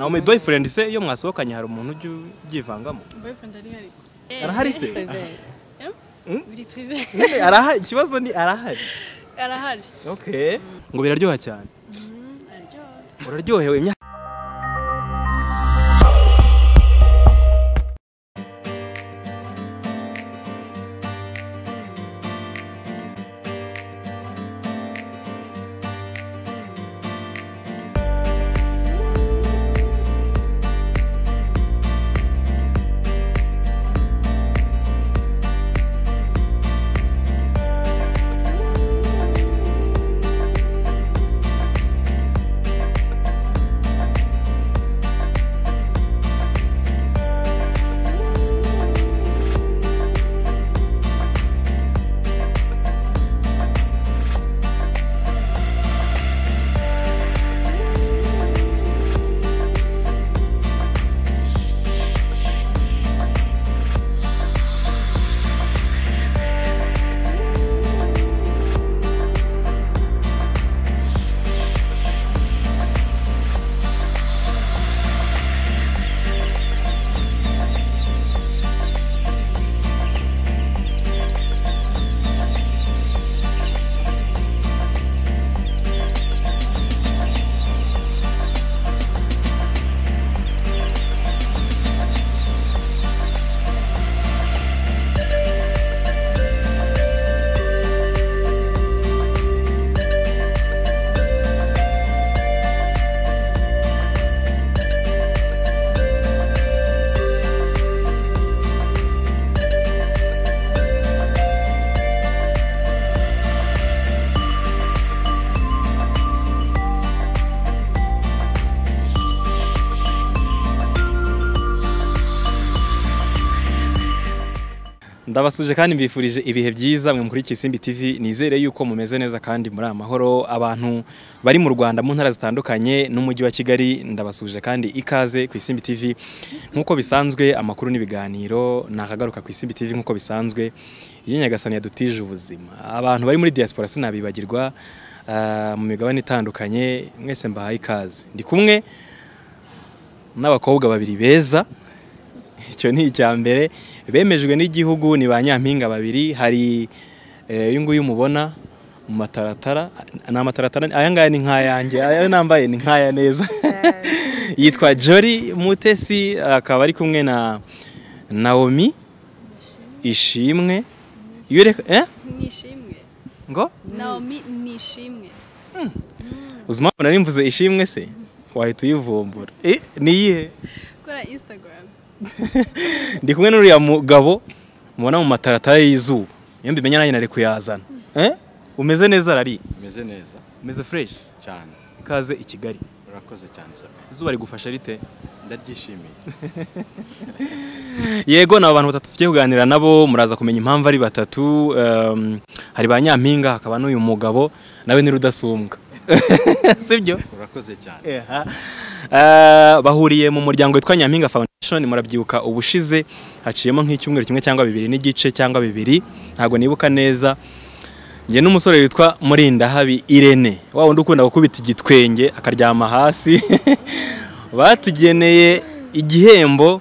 nawe mu boyfriend se iyo mwasohokanye hari umuntu ujya ubyivangamo boyfriend ari ariko arahari se? Mm? prive Nyine arahari? Ikibazo ni arahari. Arahari. Ngo biraryoha cyane. Araryoha. Uraryohewe ndabasuje kandi mbifurije ibihe byiza mwe mukurikiye Isimbi TV nizere yuko mumeze neza kandi muri amahoro abantu bari mu Rwanda mu ntara zitandukanye n'umujyi wa Kigali ndabasuje kandi ikaze ku Isimbi TV nk'uko bisanzwe amakuru n'ibiganiro nakagaruka ku Isimbi TV nk'uko bisanzwe. Iyo Nyagasani yadutije ubuzima. Abantu bari muri diaspora sinabibagirwa ah, mu migabane itandukanye mwese mbahaye ikaze. Ndi kumwe n'abakobwa babiri beza. Icyo ni icya mbere. Bemejwe n'igihugu ni ba nyampinga babiri hari eh, uyu nguyu mubona mu mataratara ni amataratara aya ngaya ni nk'ayanjye aya nambaye ni nk'aya neza. Yitwa Jolly Mutesi akaba ari kumwe na Naomi Ishimwe. Eh? Ngo? Naomi nishimwe. Uzima nari mvuze ishimwe se? Wahita uyivumbura. Eh ni iyihe? Kora instagram. Ndi kumwe n'uriya mugabo mubona mu mataratara y'izuba. Iyo mbimenya nanjye nari kuyazana. Eh? Umeze neza rari Meze neza. Umeze fresh? Cyane. Ikaze i Kigali? Urakoze cyane izuba rigufasha rite? Ndaryishimiye. Yego ni abantu batatu tugiye kuganira nabo muraza kumenya impamvu ari batatu. Hari ba nyampinga hakaba n'uyu mugabo nawe ni rudasumbwa. sibyo urakoze cyane. Eh, bahuriye mu muryango witwa Nyampinga Foundation murabyibuka ubushize haciyemo nk'icyumweru kimwe cyangwa bibiri n'igice cyangwa bibiri ntabwo nibuka neza. Njye n'umusore witwa Murindahabi Irene. Wa wundi ukunda gukubita igitwenge akaryama hasi. Batugeneye igihembo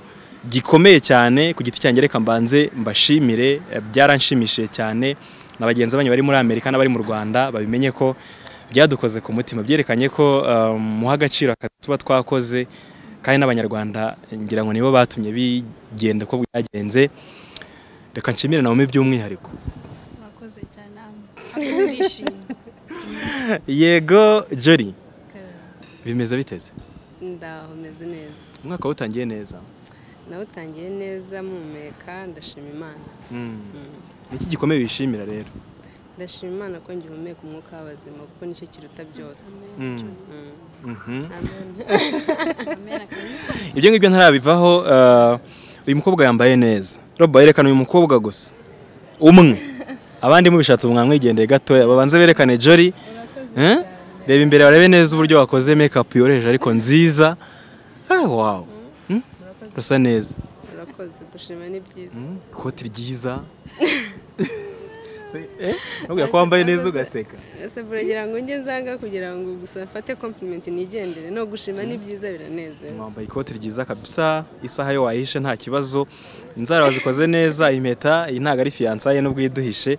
gikomeye cyane ku giti cyanjye reka mbanze mbashimire. Byaranshimishije cyane. Na bagenzi banyu bari muri Amerika n'abari mu Rwanda babimenye ko byadukoze ku mutima byerekanye ko um, muha agaciro akazi tuba twakoze kandi n'abanyarwanda ngira ngo nibo batumye bigenda uko byagenze. Reka nshimire nawe by'umwihariko. Murakoze cyane yego Jolly bimeze biteze? Ndaho meze neza. Umwaka wawutangiye neza? Nawe utangiye neza mpumeka ndashima imana. Mm. niki gikomeye wishimira rero? Ndashima imana ko ngihumeka umwuka w'abazima kuko ni cyo kiruta byose. Mm. Mm. Mhm. kabisa ibyo ngibyo ntarabivaho uh, uyu mukobwa yambaye neza. Roba yerekana uyu mukobwa gusa. Umwe. Abandi mubishatse mwamwigendeye gatoya. Babanze berekane Jolly eh? reba imbere barebe neza uburyo wakoze makeup yoroheje ariko nziza. Eh, wow. Hmm? rusa neza. Urakoze gushima ni byiza. Hmm? ikoti ryiza. nubwo ko wambaye neza ugaseka ese buragira ngo njye nzanga kugira ngo gusa mfate compliment nigendere. No gushima ni byiza biranezeza. Wambaye ikoti ryiza kabisa isaha yo wayihishe nta kibazo. Inzara wazikoze neza impeta iyi ntabwo ari fiyansaye nubwo iduhishe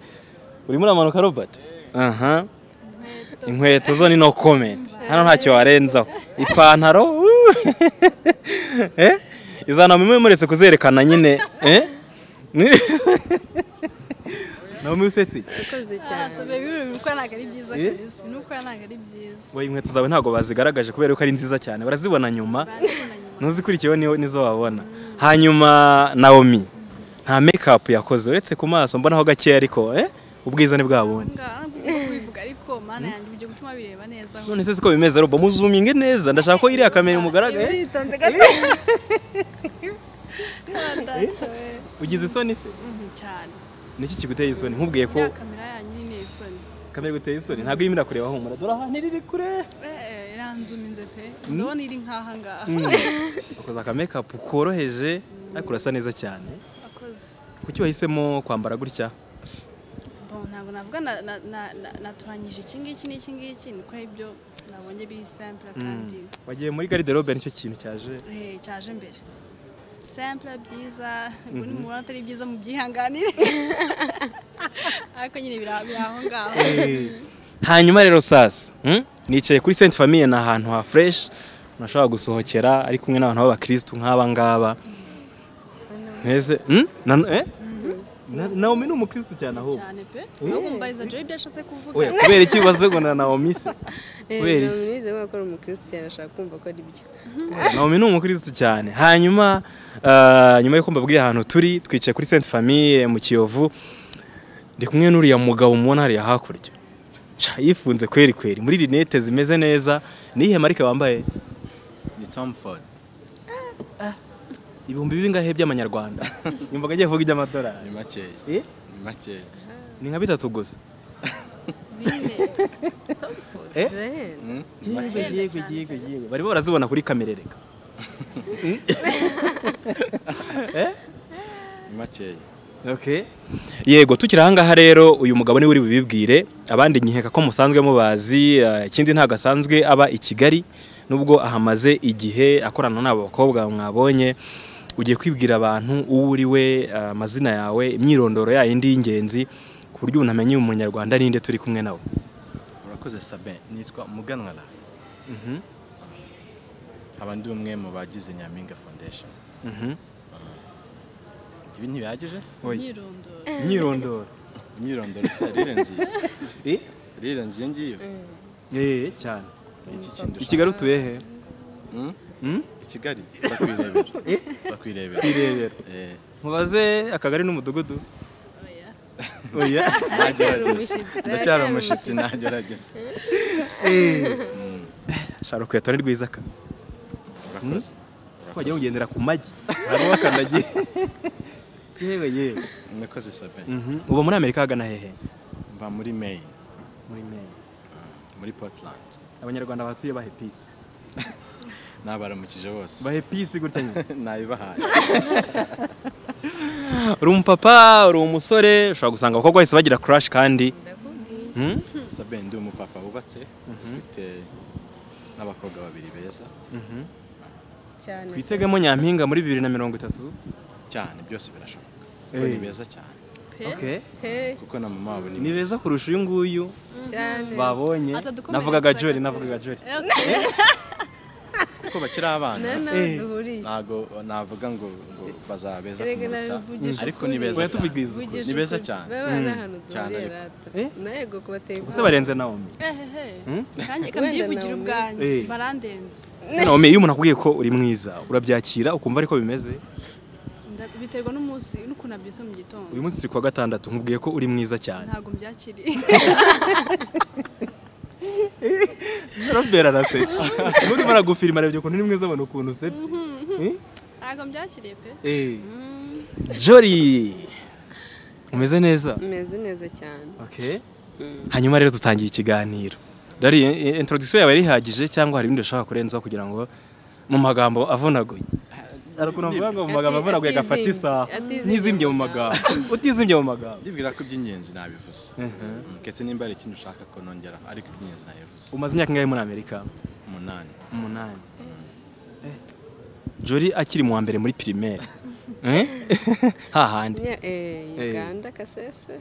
urimo uramanuka robert? Aha. Inkweto. Zo ni no comment. Hano ntacyo warenzaho. Ipantaro eh? Izana mumwe muretse kuzerekana nyine. Eh Naomi usetse urakoze cyane. ibintu bikora ntabwo ari byiza Eh? kabisa nuko ntabwo ari byiza. Wowe inkweto zawe ntabwo bazigaragaje kubera ko ari nziza cyane. Barazibona nyuma. Ntuzikurikiyeho nizo wabona. Hanyuma Naomi nta makeup yakoze. Uretse ku maso mbonaho gakeya ariko eh? Ubwiza ni bireba neza none se siko bimeze robo? Muzuminge neza. Ndashaka ko iriya kamera uritonze gato. Ugize isoni se? Mhm, cyane. Niki kiguteye isoni? Nkubwiye ko kamera yanyu ni isoni? Kamera iguteye isoni? Ntabwo irimo irakureba humura dore ahantu iri kure. Eh, iranzuminze pe. Ndabona iri nk'aha ngaha. Ukoze aka makeup koroheje ariko urasa neza cyane. Kuki wahisemo kwambara gutya? Bon ntabwo navuga na- na- na- na- naturanyije. Iki ngiki n'iki ngiki? Ni uko ibyo nabonye biri simple kandi wagiye muri garderobe ni cyo kintu cyaje? Eh, cyaje mbere. Simple byiza ubwo nimubona atari byiza mu byihanganire ariko nyine biri aho- ngaho hanyuma rero sasa. Hmm? nicaye kuri Sainte Famille ni ahantu ha fresh. Unashobora gusohokera ari kumwe n'abantu b'abakristu nk'aba ngaba. Nteze na, eh? na, Naomi ni umukristu cyane ahubwo cyane pe ahubwo mbariza Joy ibyo yashatse kuvuga oya kubera iki ubaze ngo na Naomi se Kubera iki? mwize ko ari umukristo cyane ashaka kumva ko ari byo Naomi ni umukristu cyane hanyuma ah, nyuma yuko mbabwiye ahantu turi twicaye kuri Sainte Famille mu Kiyovu ndi kumwe n'uriya mugabo mubona hariya hakurya yifunze kweri kweri muri rinete zimeze neza. Niyihe marike wambaye? Ni tom ford. Ibihumbi bingahe by'amanyarwanda? Nyumvaga agiye kuvuga iby'amadolari. Ni makeya Eh? ni makeya ni nka bitatu gusa. Eh? Mm, yego yego bari barazibona kuri kamera reka ni makeya Okay. Yego tukiri ahangaha rero uyu mugabo ni we uri bubibwire abandi nkeka ko musanzwe mubazi eh, ikindi ntabwo asanzwe aba i Kigali nubwo ahamaze igihe akorana n'abo bakobwa mwabonye. Ugiye kwibwira abantu uwo uri we eh, amazina yawe imyirondoro yayindi y'ingenzi ku buryo unamenye uyu munyarwanda ninde turi kumwe nawe. Urakoze sabe nitwa muganwara Mhm, aba ndi umwe mu bagize nyampinga foundation. Mhm. ibi ntibihagije? Imyirondoro. Imyirondoro. Imyirondoro se rirenze iyo Eh? rirenze iyo ngiyo. Eh, cyane. Iki kintu i Kigali utuye he? Mm? Hmm? i kigali. Bakwirebera. Irebera. Eh, mubaze akagari n'umudugudu. Oya oya nagerageza umushyitsi. ndacyari umushyitsi nagerageza shara urukweto ni rwiza kabisa urakoze twajya kugendera ku magi. Hariho akandagiye yewe yewe. Mwakoze sabe uba muri amerika hagana hehe? Mba muri maine. Muri Maine. Muri portland. Abanyarwanda bahatuye bahe peace? nabaramukije bose. Bahe peace gutya nyine? Nabibahaye uri umupapa uri umusore ushobora gusanga abakobwa bahise bagira crush kandi. Hmm? sabe ndi umupapa wubatse ufite n'abakobwa babiri beza. Mhm. cyane. Twitegemo nyampinga muri bibiri na mirongo itatu. Cyane byose birashoboka. Ni beza cyane. Pe? Okay pe? Kuko na mama wabo ni beza kurusha uyu nguyu. Cyane. Babonye. Navugaga jori navugaga jori Eh, okay. kuko bakiri abana. Na nawe Eh. ntago navuga ngo ngo bazaba beza erega kumuruta ariko ni beza Ni beza cyane. n'ahantu Cyane ariko. Eh? ubuse barenze nawomi Ehehe. Hmm? Kambyivugire ubwanjye. Eh. barandenze. Nawomi iyo umuntu akubwiye ko uri mwiza urabyakira ukumva ariko bimeze? Biterwa n'umunsi n'ukuntu abyutse mu gitondo. Uyu munsi si kuwa gatandatu nkubwiye ko uri mwiza cyane. Ntabwo mbyakiriye. robert arasetse n'urimo aragufirima arebye ukuntu uri mwiza abona ukuntu usetse Eh? ntabwo mbyakiriye pe jori umeze neza? Meze neza cyane. Okay Mm. hanyuma rero dutangiye ikiganiro. Dari eh, introduction yawe yari ihagije cyangwa hari ibindi ushaka kurenzaho kugira ngo mu magambo avunaguye? Hari ukuntu bavuga ngo mu magambo avunaguye agafata Atizimbye. isaha. ntizimbye mu magambo. Utizimbye mu magambo. Ndibwira ko iby'ingenzi nabivuze. Ndetse nimba hari ikindi ushaka ko nongera ariko iby'ingenzi nabivuze. Umaze imyaka ingahe muri amerika? Umunani. Umunani. Eh. jori akiri mu wa mbere muri primaire. Eh? hahandi eh, uganda kasese.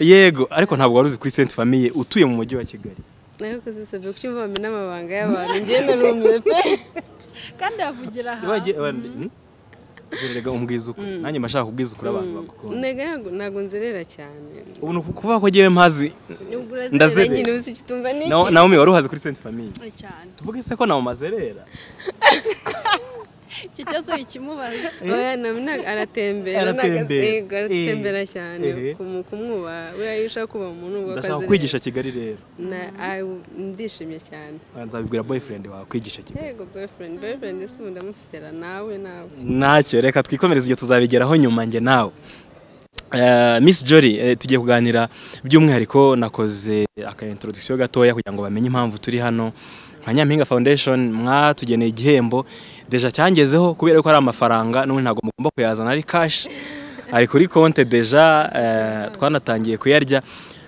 Yego ariko ntabwo wari uzi kuri Sainte Famille utuye mu mujyi wa Kigali. Na yo kuzisabye kuko imva bamena amabanga y'abantu njye narumiwe pe kandi yavugira aha Wagiye- wa- hmm? Umbwiza ukuri nanjye mba nshaka kubwiza ukuri abantu bagukunda. Ntega ntabwo- nzerera cyane. Ubu ni ukuvuga ko ngewe mpazi Ndazerera. nyine uzi icyo utumva ni Na- Naomi wari uhazi kuri Sainte Famille. Cyane. Tuvuge se ko nawe mazerera icyo kibazo bikimubaza aratembera. Aratembera. aratembera Eh. cyane kumu- kumwubaha we iyo ushaka kuba umuntu ndashaka kwigisha Kigali rero. Ndishimye cyane. Nzabibwira boyfriend wawe kwigisha Kigali. Yego boyfriend. Boyfriend ese ubu ndamufitira nawe nawe. Ntacyo. Reka twikomereze ibyo tuzabigeraho nyuma njye nawe. Eh, Miss Jory eh, tugiye kuganira. By'umwihariko nakoze aka introduction gatoya kugira ngo bamenye impamvu turi hano. Nka Nyampinga Foundation mwatugeneye igihembo. Deja cyangezeho kubera ko ari amafaranga n'ubundi ntabwo mugomba kuyazana ari cash. Ari kuri konte deja eh, twanatangiye kuyarya.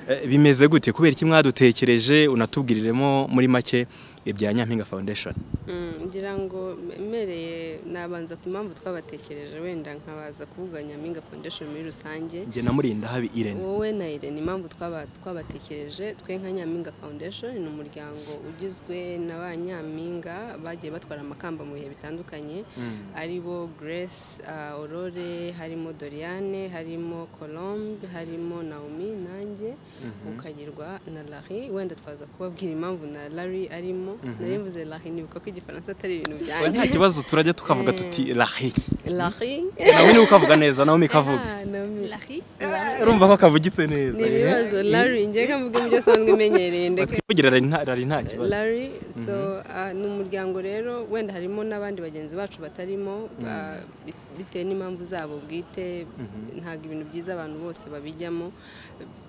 Eh, bimeze gute? Kubera iki mwadutekereje unatubwiriremo muri make. Ibya Nyampinga Foundation. Mm, ngira ngo mmereye nabanza ku mpamvu twabatekereje wenda nkabaza kuvuga nyampinga foundation muri rusange. Njye namurinda habi Irene. Wowe na Irene impamvu twaba twabatekereje twe nka nyampinga foundation ni umuryango ugizwe na ba nyampinga bagiye batwara amakamba mu bihe bitandukanye. Ari bo grace uh, aurore harimo doriane harimo colombe harimo naomi nanjye ukagirwa na larry. Wenda twaza kubabwira impamvu na larry arimo. Nari mvuze larry nibuka ko igifaransa atari ibintu byanjye nta kibazo turajya tukavuga tuti lahi larry nawe ni we ukavuga neza nawe mikavuga Ah, lahi urumva ko kavugitse neza ni ibibazo larry njye kavuga ibyo asanzwe menyereye ndeke twivugira rari nta kibazo Larry so ah, ni umuryango rero wenda harimo n'abandi bagenzi bacu batarimo. Ba- bi- bitewe n'impamvu zabo bwite ntabwo ibintu byiza abantu bose babijyamo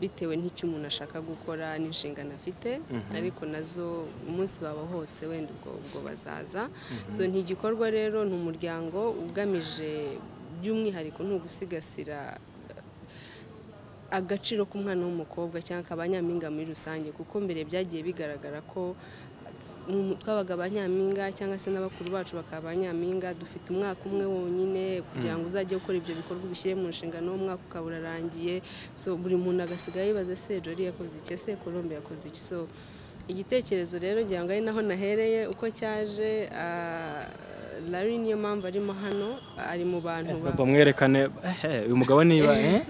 bitewe n'icyo umuntu ashaka gukora n'inshingano afite. Ariko na zo umunsi babohotse wenda ubwo ubwo bazaza. So ntigikorwa rero ni umuryango ugamije by'umwihariko ni ugusigasira agaciro k'umwana w'umukobwa cyangwa akabanyampinga muri rusange. Kuko mbere byagiye bigaragara ko mu- twabaga abanyampinga cyangwa se n'abakuru bacu bakaba abanyampinga dufite umwaka umwe wonyine kugira ngo uzajye gukora ibyo bikorwa ubishyire mu nshingano umwaka ukaba urarangiye. So buri muntu agasigaye yibaza se jori yakoze iki? Ese colombe yakoze iki? So igitekerezo rero ngira ngo ari naho nahereye uko cyaje ah, Larry niyo mpamvu arimo hano ari mu bantu ba- bamwerekane uyu mugabo niba eh?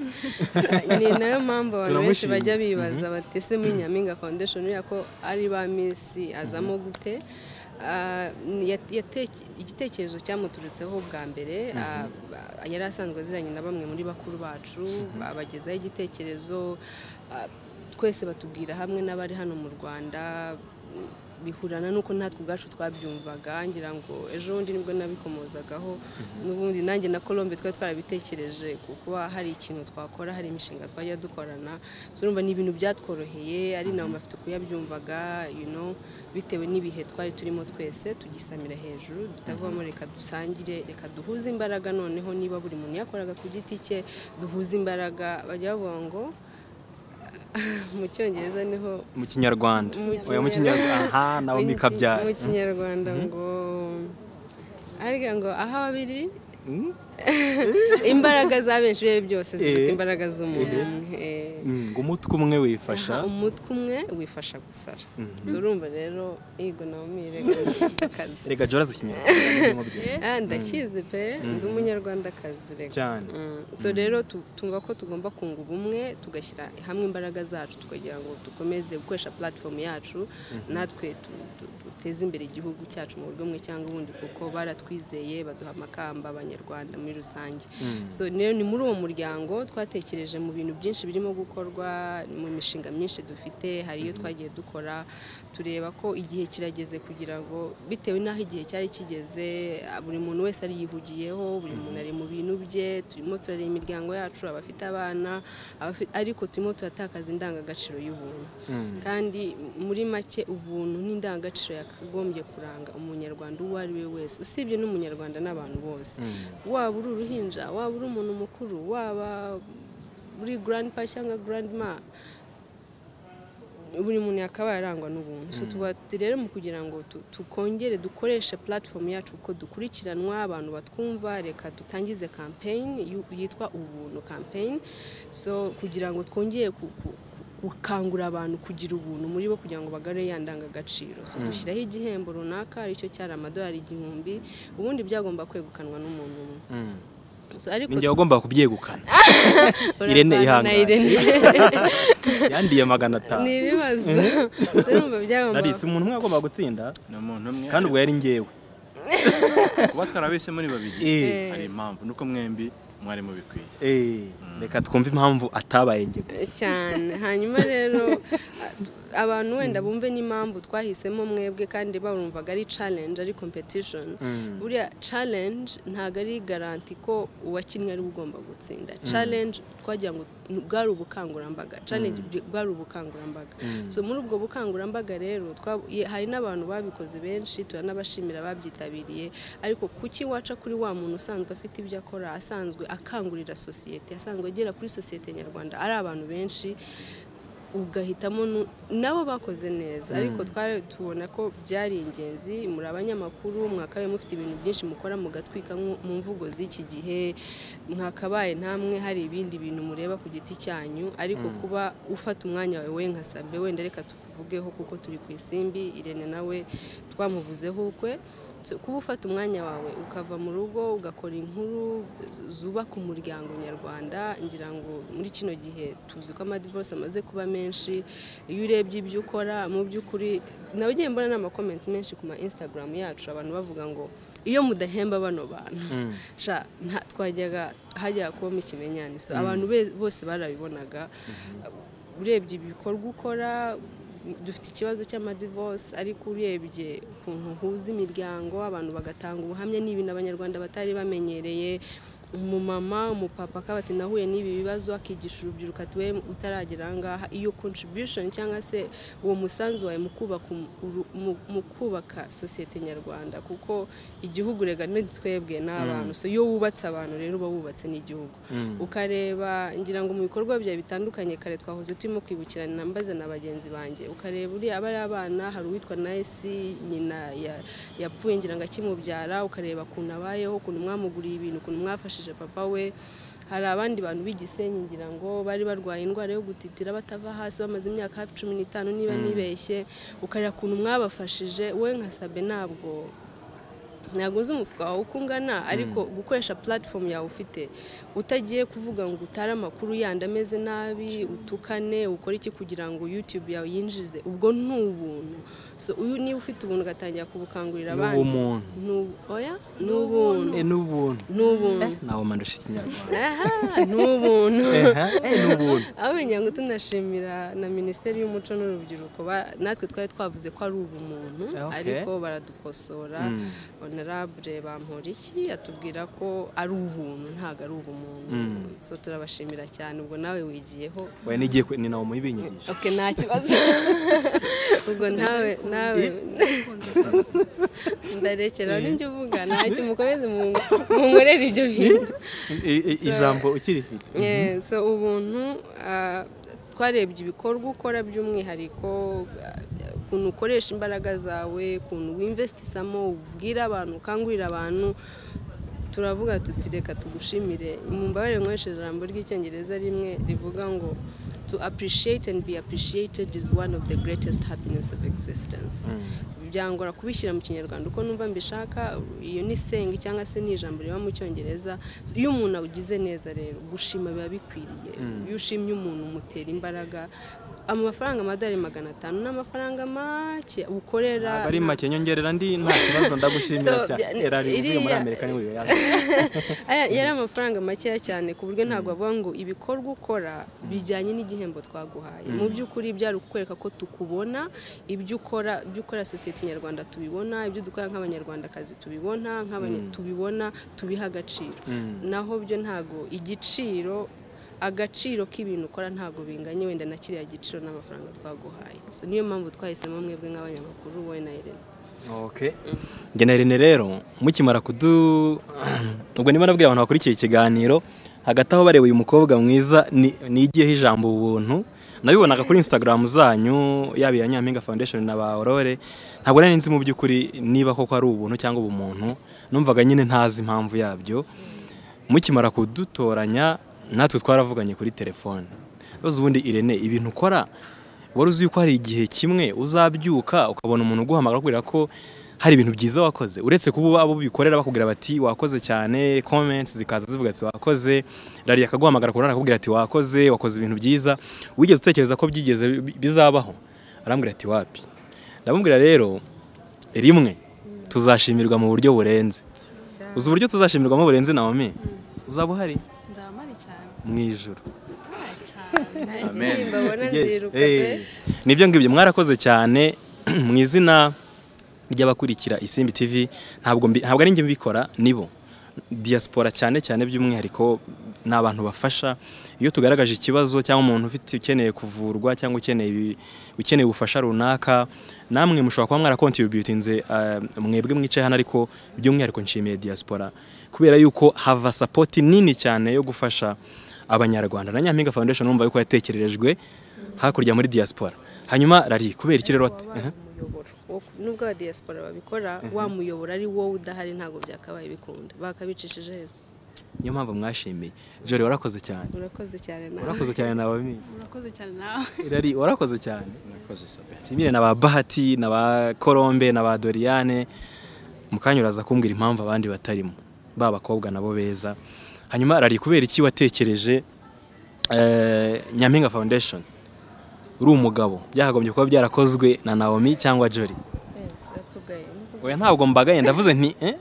Ni na yo mpamvu abantu benshi bajya bibaza bati ese muri nyampinga foundation uriya ko ari ba misi azamo gute? Ah, igitekerezo cyamuturutseho bwa mbere ah, ah, yari asanzwe aziranye na bamwe muri bakuru bacu babagezaho igitekerezo ah, twese batubwira hamwe n'abari hano mu rwanda bihurana n'uko natwe ubwacu twabyumvaga ngira ngo ejo bundi ni bwo nabikomozagaho n'ubundi nanjye na colombe twari twarabitekereje kuba hari ikintu twakora hari imishinga twajya dukorana so urumva ni ibintu byatworoheye ari nawe mafite kuyabyumvaga you know bitewe n'ibihe twari turimo twese tugisamira hejuru tutavamo reka dusangire reka duhuze imbaraga noneho niba buri muntu yakoraga ku giti cye duhuze imbaraga bajya bavuga ngo mu cyongereza ni ho mu kinyarwanda. Mu kinyarwanda. Aha nawe mikabyara mu kinyarwanda ngo arya ngo aho babiri Mm? imbaraga za benshi bibe byose ziruta Eh. imbaraga z'umuntu. Umwe Eh, Mm, ngo umutwe umwe wifasha. Umutwe umwe wifasha gusara. So urumva rero yego nawe mirega akazi. Rega joraza ikinyarwanda ndakizi pe ndi umunyarwandakazi Mm. so rero tu- tumva ko tugomba kunga ubumwe tugashyira hamwe imbaraga zacu tukagira ngo dukomeze gukoresha platform yacu natwe duteze imbere igihugu cyacu mu buryo bumwe cyangwa ubundi kuko baratwizeye baduha amakamba abanyarwanda muri rusange. So rero ni muri uwo muryango twatekereje mu bintu byinshi birimo gukorwa mu mishinga myinshi dufite hari iyo twagiye dukora tureba ko igihe kirageze kugira ngo bitewe n'aho igihe cyari kigeze buri muntu wese ari yihugiyeho buri muntu ari mu bintu bye turimo turareba imiryango yacu abafite abana ariko turimo turatakaza indangagaciro y'ubuntu. Kandi muri make ubuntu n'indangagaciro ya byakagombye kuranga umunyarwanda uwo ari we wese. Usibye n'umunyarwanda n'abantu bose. Waba uri uruhinja waba uri umuntu mukuru waba uri grandpa cyangwa grandma buri muntu yakabaye arangwa n'ubuntu. Tuba rero mu kugira ngo tu- tukongere dukoreshe platform yacu uko dukurikiranwa abantu batwumva reka dutangize campaign yu- yitwa ubuntu campaign. So kugira ngo twongere gukangurira abantu kugira ubuntu muri bo kugira ngo bagare ya ndangagaciro so dushyiraho igihembo runaka ari cyo cyari amadolari igihumbi ubundi byagomba kwegukanwa n'umuntu umwe. So ariko ninjye wagomba kubyegukana. Irene ihangane. Yandiye magana atanu. Ni ibibazo narisi umuntu umwe agomba gutsinda ni umuntu umwe kandi ubwo yari ngewe kuba twarabise muri babiri Eh. hari impamvu. Nuko mwembi mwari mubikwiye Eh, reka twumve impamvu atabaye nge gusa. Cyane. Hanyuma rero abantu wenda bumve n'impamvu twahisemo mwebwe kandi barumvaga ari challenge ari competition. Buriya challenge ntabwo ari garanti ko uwakinnye ari ugomba gutsinda. Challenge twagira ngo bwari ubukangurambaga. Challenge bwari ubukangurambaga. So muri ubwo bukangurambaga rero hari n'abantu babikoze benshi turanabashimira babyitabiriye. Ariko kuki waca kuri wa muntu usanzwe afite ibyo akora asanzwe akangurira sosiyete asanzwe agera kuri sosiyete nyarwanda ari abantu benshi. Ugahitamo nabo bakoze neza. Ariko twari tubona ko byari ingenzi muri abanyamakuru mwakabaye mufite ibintu byinshi mukora mugatwika mu mvugo z'iki gihe mwakabaye ntamwe hari ibindi bintu mureba ku giti cyanyu. Ariko kuba ufata umwanya wawe we nka sabe wenda reka tukuvugeho kuko turi ku isimbi irene nawe twamuvuzeho ukwe. Kuba ufata umwanya wawe ukava mu rugo ugakora inkuru zubaka umuryango nyarwanda ngira ngo muri kino gihe tuzi ko amadivorce amaze kuba menshi iyo urebye ibyo ukora mu by'ukuri nawe ugiye mbona n'amakomensi menshi ku ma instagram yacu abantu bavuga ngo iyo mudahemba bano bantu. Nta- twajyaga hajya kubamo ikimenyane so abantu bose barabibonaga. Urebye ibikorwa ukora dufite ikibazo cy'amadivorce ariko urebye ukuntu uhuza imiryango abantu bagatanga ubuhamya ni ibintu abanyarwanda batari bamenyereye umumama umupapa akaba ati nahuye n'ibi bibazo akigisha urubyiruko ati we utaragera aha ngaha. Iyo contribution cyangwa se uwo musanzu wawe mu kubaka sosiyete nyarwanda kuko igihugu rega ni twebwe ni abantu so iyo wubatse abantu rero uba wubatse n'igihugu. Ukareba ngira ngo mu bikorwa byawe bitandukanye kare twahoze turimo kwibukirana mbaza na bagenzi banjye. Ukareba uriya aba ari abana hari uwitwa nayisi nyina ya- yapfuye ngira ngo akimubyara. Ukareba ukuntu abayeho ukuntu mwamuguriye ibintu ukuntu mwafashije papa we. Hari abandi bantu b'igisenyi ngira ngo bari barwaye indwara yo gutitira batava hasi bamaze imyaka hafi cumi n'itanu niba nibeshye. Ukareba ukuntu mwabafashije we nka sabe ntabwo ntabwo uzi umufuka wawe uko ungana ariko gukoresha platform yawe ufite utagiye kuvuga ngo utare amakuru yandi ameze nabi utukane ukore iki kugira ngo youtube yawe yinjize. Ubwo ni ubuntu. Uyu niba ufite ubuntu ugatangira kubukangurira Ni abandi? ubumuntu. ni ubu- oya? Ni ubuntu. Eh, ni ubuntu. Ni ubuntu. Nawe mandusha ikinyarwanda. Aha ni ubuntu. Eh, ubuntu. Aho ngira ngo tunashimira na minisiteri y'umuco n'urubyiruko natwe twari twavuze ko ari ubumuntu Okay. ariko baradukosora. Honorable bamporiki atubwira ko ari ubuntu ntabwo ari ubumuntu so turabashimira cyane ubwo nawe wigiyeho. We nigiye ni nawe muyibinyigisha ok nta kibazo. Ubwo nawe nawe ndarekera n'ibyo uvuga ntacyo mukomeze mu- munkorere ibyo bintu ijambo ukirifite Eh, so ubuntu ah, twarebye ibikorwa ukora by'umwihariko ah, ukuntu ukoresha imbaraga zawe ukuntu winvestisamo ubwira abantu ukangurira abantu turavuga tuti reka tugushimire. Mu mbabare nkoresheje ijambo ry'icyongereza rimwe rivuga ngo to appreciate and be appreciated is one of the greatest happiness of existence. Byangora kubishyira mu kinyarwanda uko numva mbishaka iyo ni sengi cyangwa se ni ijambo riba mu cyongereza iyo umuntu agize neza rero gushima biba bikwiriye. Iyo ushimye umuntu umutera imbaraga amafaranga amadolari magana atanu ni amafaranga make ukorera ntabwo ari make nyongerera ndi nta kibazo ndagushimira cyane. uvuye muri amerika ni we Aya yari amafaranga makeya cyane ku buryo ntabwo bavuga ngo ibikorwa ukora bijyanye n'igihembo twaguhaye. Mu by'ukuri byari ukwereka ko tukubona ibyo ukora ibyo ukora sosiyete nyarwanda tubibona ibyo dukora nk'abanyarwandakazi tubibona nk'abanya- tubibona tubiha agaciro. Naho byo ntabwo igiciro agaciro k'ibintu ukora ntabwo binganye wenda na kiriya giciro n'amafaranga twaguhaye. Niyo mpamvu twahisemo mwebwe nk'abanyamakuru wowe na Irene. Njye na Irene rero mukimara kudu ubwo niba nabwira abantu bakurikiye ikiganiro hagati aho bareba uyu mukobwa mwiza ni- nigiyeho ijambo ubuntu nabibonaga kuri Instagram zanyu yaba iya Nyampinga Foundation na ba Aurore ntabwo nari nzi mu by'ukuri niba koko ari ubuntu cyangwa ubumuntu numvaga nyine ntazi impamvu yabyo. Mukimara kudutoranya natwe twaravuganye kuri telefone. Rwose ubundi Irene ibintu ukora wari uzi yuko hari igihe kimwe uzabyuka ukabona umuntu uguhamagara akubwira ko hari ibintu byiza wakoze. Uretse kuba abo bikorera bakubwira bati wakoze cyane comments zikaza zivuga ati wakoze. Rari akaguhamagara kurana akakubwira ati wakoze wakoze ibintu byiza. Wigeze utekereza ko byigeze bi- bizabaho? Arambwira ati wapi? Ndamubwira rero rimwe tuzashimirwa mu buryo burenze. Uzi uburyo tuzashimirwamo burenze Naomi? Uzaba uhari mu ijoro Eh, ni byo ngibyo mwarakoze cyane mu izina ry'abakurikira Isimbi TV ntabwo ari njye mbikora nibo diaspora cyane cyane by'umwihariko ni abantu bafasha iyo tugaragaje ikibazo cyangwa umuntu ufite ukeneye kuvurwa cyangwa ukeneye ukeneye ubufasha runaka namwe mushobora kuba mwarakontributinze uh, mwebwe mwicaye hano ariko by'umwihariko nshimiye diaspora. Kubera yuko hava support nini cyane yo gufasha abanyarwanda. Na Nyampinga Foundation numva yuko yatekererejwe hakurya muri diaspora. Hanyuma rari kubera iki rero Mhm. nubwo aba diaspora babikora wa muyoboro ari wowe udahari ntabwo byakabaye bikunda bakabicishije heza niyo mpamvu mwashimiye. Jore warakoze cyane. Urakoze cyane nawe. Warakoze cyane nawe urakoze cyane nawe. Rari warakoze cyane. Murakoze sabe. nshimire na ba bahati na ba korombe na ba doriane. Mukanya uraza kumbwira impamvu abandi batarimo. Ba bakobwa nabo beza. Hanyuma rari kubera iki watekereje eh, nyampinga foundation? Uri umugabo byakagombye kuba byarakozwe na naomi cyangwa jori Eh, oya ntabwo mbagaye ndavuze nti eh?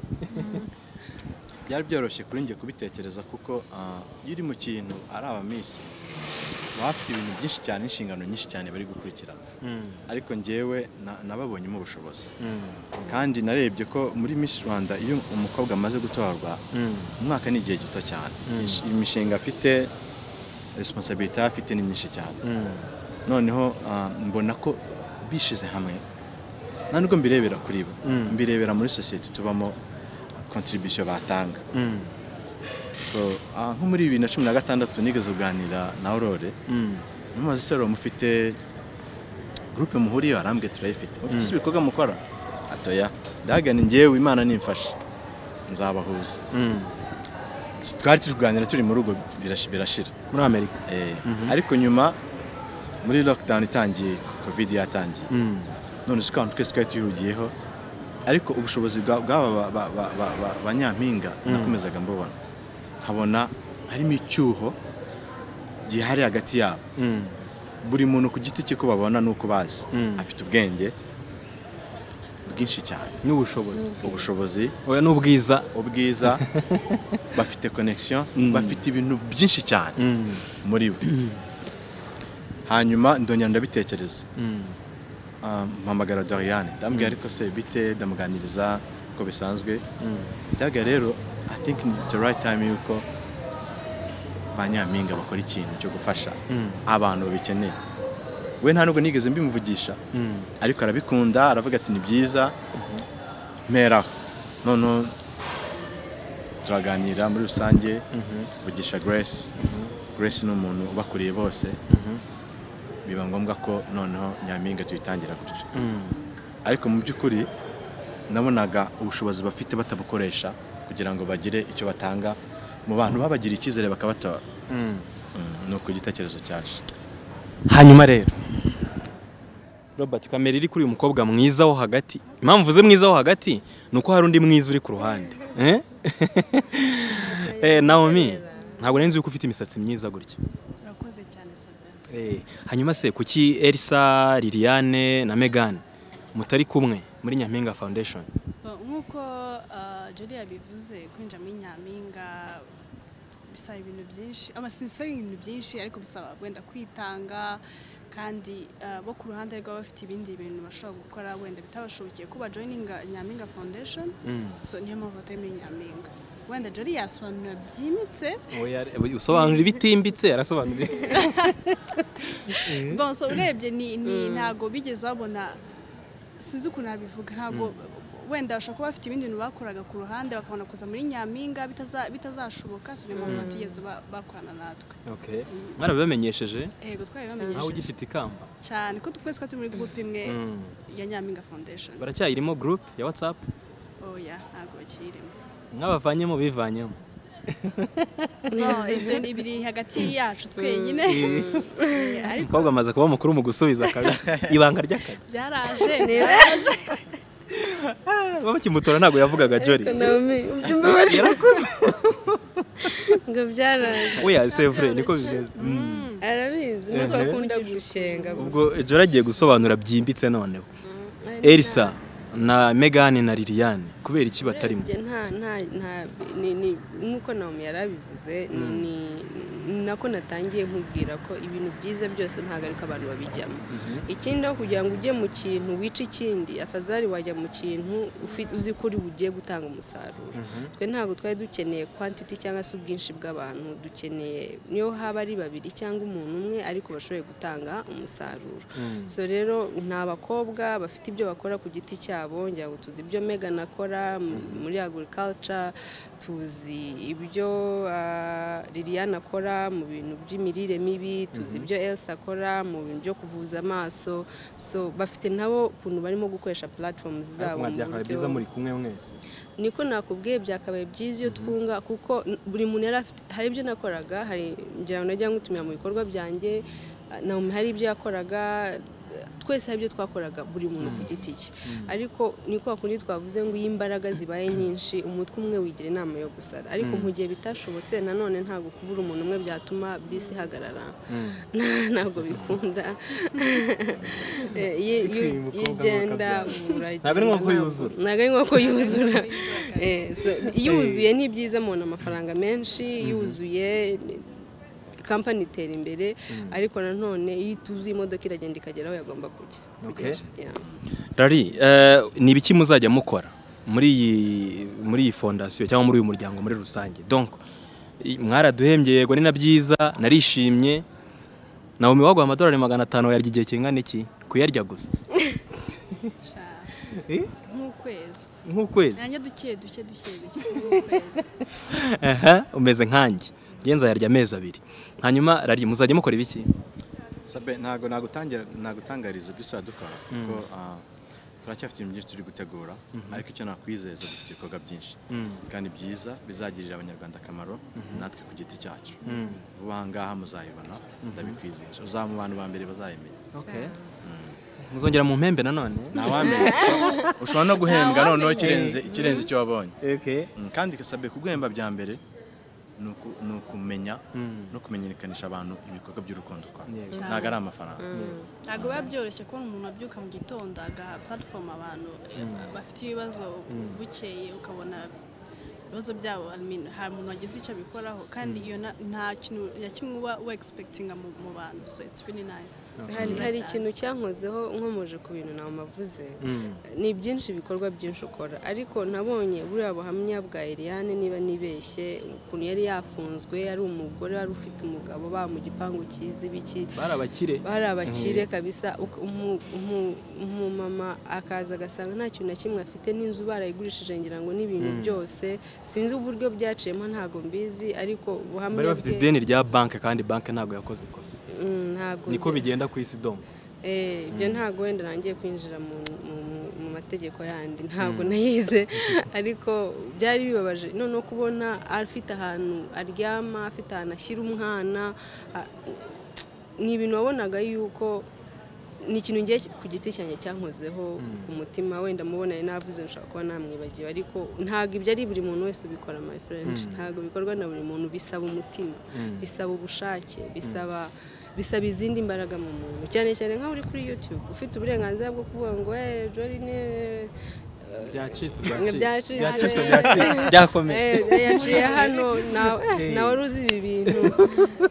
Byari byoroshye kuri njye kubitekereza kuko ah, iyo uri mu kintu ari abamisi baba bafite ibintu byinshi cyane inshingano nyinshi cyane bari gukurikirana. Ariko njyewe na- nababonyemo ubushobozi. Kandi narebye ko muri Miss Rwanda iyo umukobwa amaze gutorwa umwaka ni igihe gito cyane. Ish- imishinga afite resiponsabiriti afite ni myinshi cyane. Noneho ah, mbona ko bishize hamwe nta nubwo mbirebera kuri bo. Mbirebera muri sosiyete tubamo kontribusiyo batanga so ah, nko muri bibiri na cumi na gatandatu nigeze kuganira na aurore. Mumaze se mufite gurupe muhuriyeho arambwe turayifite. Mufite isi ibikorwa mukora? Atoya. Ndahagana njyewe imana nimfashe. Nzabahuza. Twari turi kuganira turi mu rugo birashi- birashira. Muri amerika. Eh, ariko nyuma muri lockdown itangiye covid yatangiye. None si ko abantu twese twari tuyihugiyeho ariko ubushobozi bwa- bw'aba ba- ba- ba- ba- ba- banyampinga nakomezaga mbubona nkabona harimo icyuho gihari hagati yabo. Buri muntu ku giti cye ko babona n'uko bazi. Mm. afite ubwenge bwinshi cyane. N'ubushobozi. Ubushobozi. N'ubwiza. Ubwiza. Bafite connection. Mm. bafite ibintu byinshi cyane muri bo hanyuma ndongera ndabitekereza. Mpamagara Doriane. Ndambwira ariko se bite? Ndamuganiriza uko bisanzwe. Ndaga rero I think it's the right time yuko ba nyampinga bakora ikintu cyo gufasha abantu babikeneye. We nta nubwo nigeze mbimuvugisha. Ariko arabikunda aravuga ati ni byiza. Mperaho noneho turaganira muri rusange vugisha Grace. Grace ni umuntu ubakuriye bose. Biba ngombwa ko noneho nyampinga tuyitangira gutyo. Ariko mu by'ukuri nabonaga ubushobozi bafite batabukoresha kugira ngo bagire icyo batanga mu bantu babagira icyizere bakabatora. Mm, ni uko igitekerezo cyaje. Hanyuma rero robert kamera iri kuri uyu mukobwa mwiza wo hagati. Impamvu uvuze mwiza wo hagati ni uko hari undi mwiza uri ku ruhande. Eh? Eh, naomi ntabwo nzi yuko ufite imisatsi myiza gutya urakoze cyane sabe Eh, hanyuma se kuki elisa liliane na megan mutari kumwe muri nyampinga foundation? Nk'uko uh, Jolly yabivuze kwinjira muri nyampinga bisaba ibintu byinshi. Amasisiteme y'ibintu byinshi ariko bisaba wenda kwitanga kandi uh, bo ku ruhande rwabo bafite ibindi bintu bashobora gukora wenda bitabashobokiye ko bajoyininga nyampinga foundation. So niyo mpamvu batari muri nyampinga. Wenda Jolly yasobanura byimbitse. Usobanura ibitimbitse arasobanura bon so urebye ni, ni ntago bigeze babona sinzi ukuntu nabivuga ntabwo wenda bashobora kuba bafite ibindi bintu bakoraga ku ruhande bakabona kuza muri nyampinga bitaza- bitazashoboka so niyo mpamvu batigeze ba- bakorana natwe. Okay mwarabibamenyesheje? Yego twari nkawe bamenyesheje ugifite ikamba. Cyane. Ko twese twari muri group imwe Mm. ya nyampinga foundation. Baracyayirimo group ya whatsapp? Oya ntabwo bakiyirimo. Mwabavanyemo bivanyemo. No ibyo ni ibiri hagati yacu twenyine. Ariko umukobwa amaze kuba mukuru mu gusubiza akazi ibanga ry'akazi. Byaraje bakimutora ntabwo yavugaga jori ngo byaraje. Oya sevure niko bimeze. Arabizi nuko akunda gushenga gusa. Ubwo jori agiye gusobanura byimbitse noneho. Elisa na megani na liliane kubera iki batarimo? Nta nta nta ni ni nk'uko Naomi yari abivuze ni ni nako natangiye nkubwira ko ibintu byiza byose ntabwo ariko abantu babijyamo. Ikindi aho kugira ngo ujye mu kintu wice ikindi afazari wajya mu kintu uzi ko uri bugiye gutanga umusaruro. Twe ntabwo twari dukeneye quantity cyangwa se ubwinshi bw'abantu dukeneye niyo haba ari babiri cyangwa umuntu umwe ariko bashoboye gutanga umusaruro. So rero ni abakobwa bafite ibyo bakora ku giti cyabo ngira ngo tuzi ibyo Megan akora m- muri agriculture tuzi ibyo ah, Liliane akora mu bintu by'imirire mibi tuzi ibyo Elsa akora mu bintu byo kuvuza amaso. So bafite nabo ukuntu barimo gukoresha platforms zabo mu buryo muri kumwe mwese. Niko nakubwiye byakabaye byiza iyo twunga kuko buri muntu yari afite hari ibyo nakoraga hari ngira ngo najya ngutumira mu bikorwa byanjye hari ibyo yakoraga twese hari ibyo twakoraga buri muntu ku giti cye. Ariko ni kwa kundi twavuze ngo iyo imbaraga zibaye nyinshi umutwe umwe wigira inama yo gusara. Ariko mu gihe bitashobotse nanone ntabwo kubura umuntu umwe byatuma bisi ihagarara. Ntabwo bikunda. Eh, iyo- ugenda Ntabwo ari nk'uko yuzura. Eh, yuzuye ni byiza abona amafaranga menshi yuzuye kampani itera imbere ariko nanone iyo ituzuye imodoka iragenda ikagera aho yagomba kujya. Rari eh, ni ibiki muzajya mukora muri iyi muri iyi fondasiyo cyangwa muri uyu muryango muri rusange? Mwaraduhembye yego ni na byiza narishimye. Nawe waguha amadolari magana atanu yarya igihe kingana iki? Kuyarya gusa. Eh? nk'ukwezi. Nk'ukwezi. Duke duke duke duke. Umeze nkanjye. Ngenza yarya amezi abiri. Hanyuma rari muzajya mukora ibiki? Sabe ntabwo nagutangira nagutangariza ibyo usaba dukora. Kuko ah, turacyafite ibintu byinshi turi gutegura ariko icyo nakwizeza dufite ibikorwa byinshi. Kandi byiza bizagirira abanyarwanda akamaro natwe ku giti cyacu. Vuba aha ngaha muzayibona ndabikwizeje uzaba mu bantu ba mbere bazayimenya. Muzongera mu mpembe nanone ntawamenya ushobora no guhembwa noneho ikirenze ikirenze icyo wabonye. Okay. Mm, kandi sabe kuguhemba bya mbere ni uku- ni ukumenya no kumenyekanisha abantu ibikorwa by'urukundo Yego. ntabwo ari amafaranga. Ntabwo biba byoroshye kubona umuntu abyuka mu gitondo agaha platform abantu eh, bafite ibibazo bukeye ukabona ibibazo byabo I mean, hari umuntu wagize icyo abikoraho. Kandi iyo na- nta kintu na kimwe uba we expectinga mu bantu. So it's really nice. Hari Byiza hari ikintu cyankozeho nkomoje ku bintu nawe mavuze ni byinshi ibikorwa byinshi ukora. Ariko nabonye buriya buhamya bwa Eliane niba nibeshye ukuntu yari yafunzwe ari umugore wari ufite umugabo ba mu gipangu cyiza ibiki bari abakire. Bari abakire kabisa. Umumama akaza agasanga nta kintu na kimwe afite n'inzu barayigurishije ngira ngo n'ibintu byose. Sinzi uburyo byaciyemo ntabwo mbizi ariko ubuhamya bari bafite ideni rya banki kandi banki ntabwo yakoze ikosa. Mm, niko bigenda ku isi domo Eh, ibyo ntabwo wenda nangiye kwinjira mu, mategeko yandi ntabwo nayize. Ariko byari bibabaje. Noneho kubona afite ahantu aryama afite ahantu ashyira umwana ni ibintu wabonaga yuko ni ikintu ngiye ku giti cyanjye cyankozeho ku mutima wenda mubona navuze nshobora kuba namwibagiwe ariko ntabwo ibyo ari buri muntu wese ubikora my friend. Ntabwo bikorwa na buri muntu bisaba umutima bisaba ubushake bisaba bisaba izindi mbaraga mu muntu. Cyane cyane nk'aho uri kuri youtube ufite uburenganzira bwo kuvuga ngo eh Jorine byacitse byakomeye Eh, yaciye hano nawe eh, uzi ibi bintu.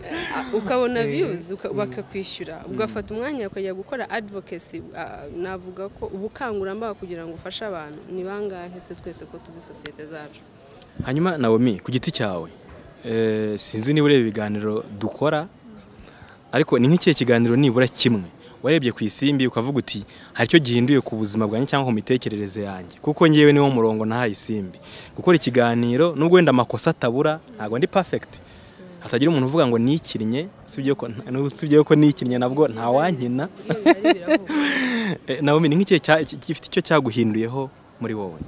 Eh, ukabona views uka- bakakwishyura. Ugafata umwanya ukajya gukora advocacy. Ah, navuga ko ubukangurambaga kugira ngo ufashe abantu ni bangahe se twese ko tuzi sosiyete zacu? Hanyuma nawomi ku giti cyawe. Eh, sinzi niba ureba ibiganiro dukora ariko ni nk'ikihe kiganiro nibura kimwe? Warebye ku isimbi ukavuga uti hari icyo gihinduye ku buzima bwanjye cyangwa ku mitekerereze yanjye? Kuko ngewe niwo murongo nahaye isimbi. Gukora ikiganiro nubwo wenda amakosa atabura ntabwo ndi perfect. Hatagira umuntu uvuga ngo nikinnye? Usibye ko nikinnye nabwo ntawankina Naomi ni nk'ikihe gifite icyo cyaguhinduyeho muri wowe?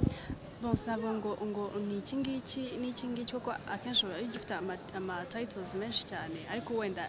Bon sinavuga ngo ngo ni iki ngiki ni iki ngiki kuko akenshi biba gifite ama titles menshi cyane ariko wenda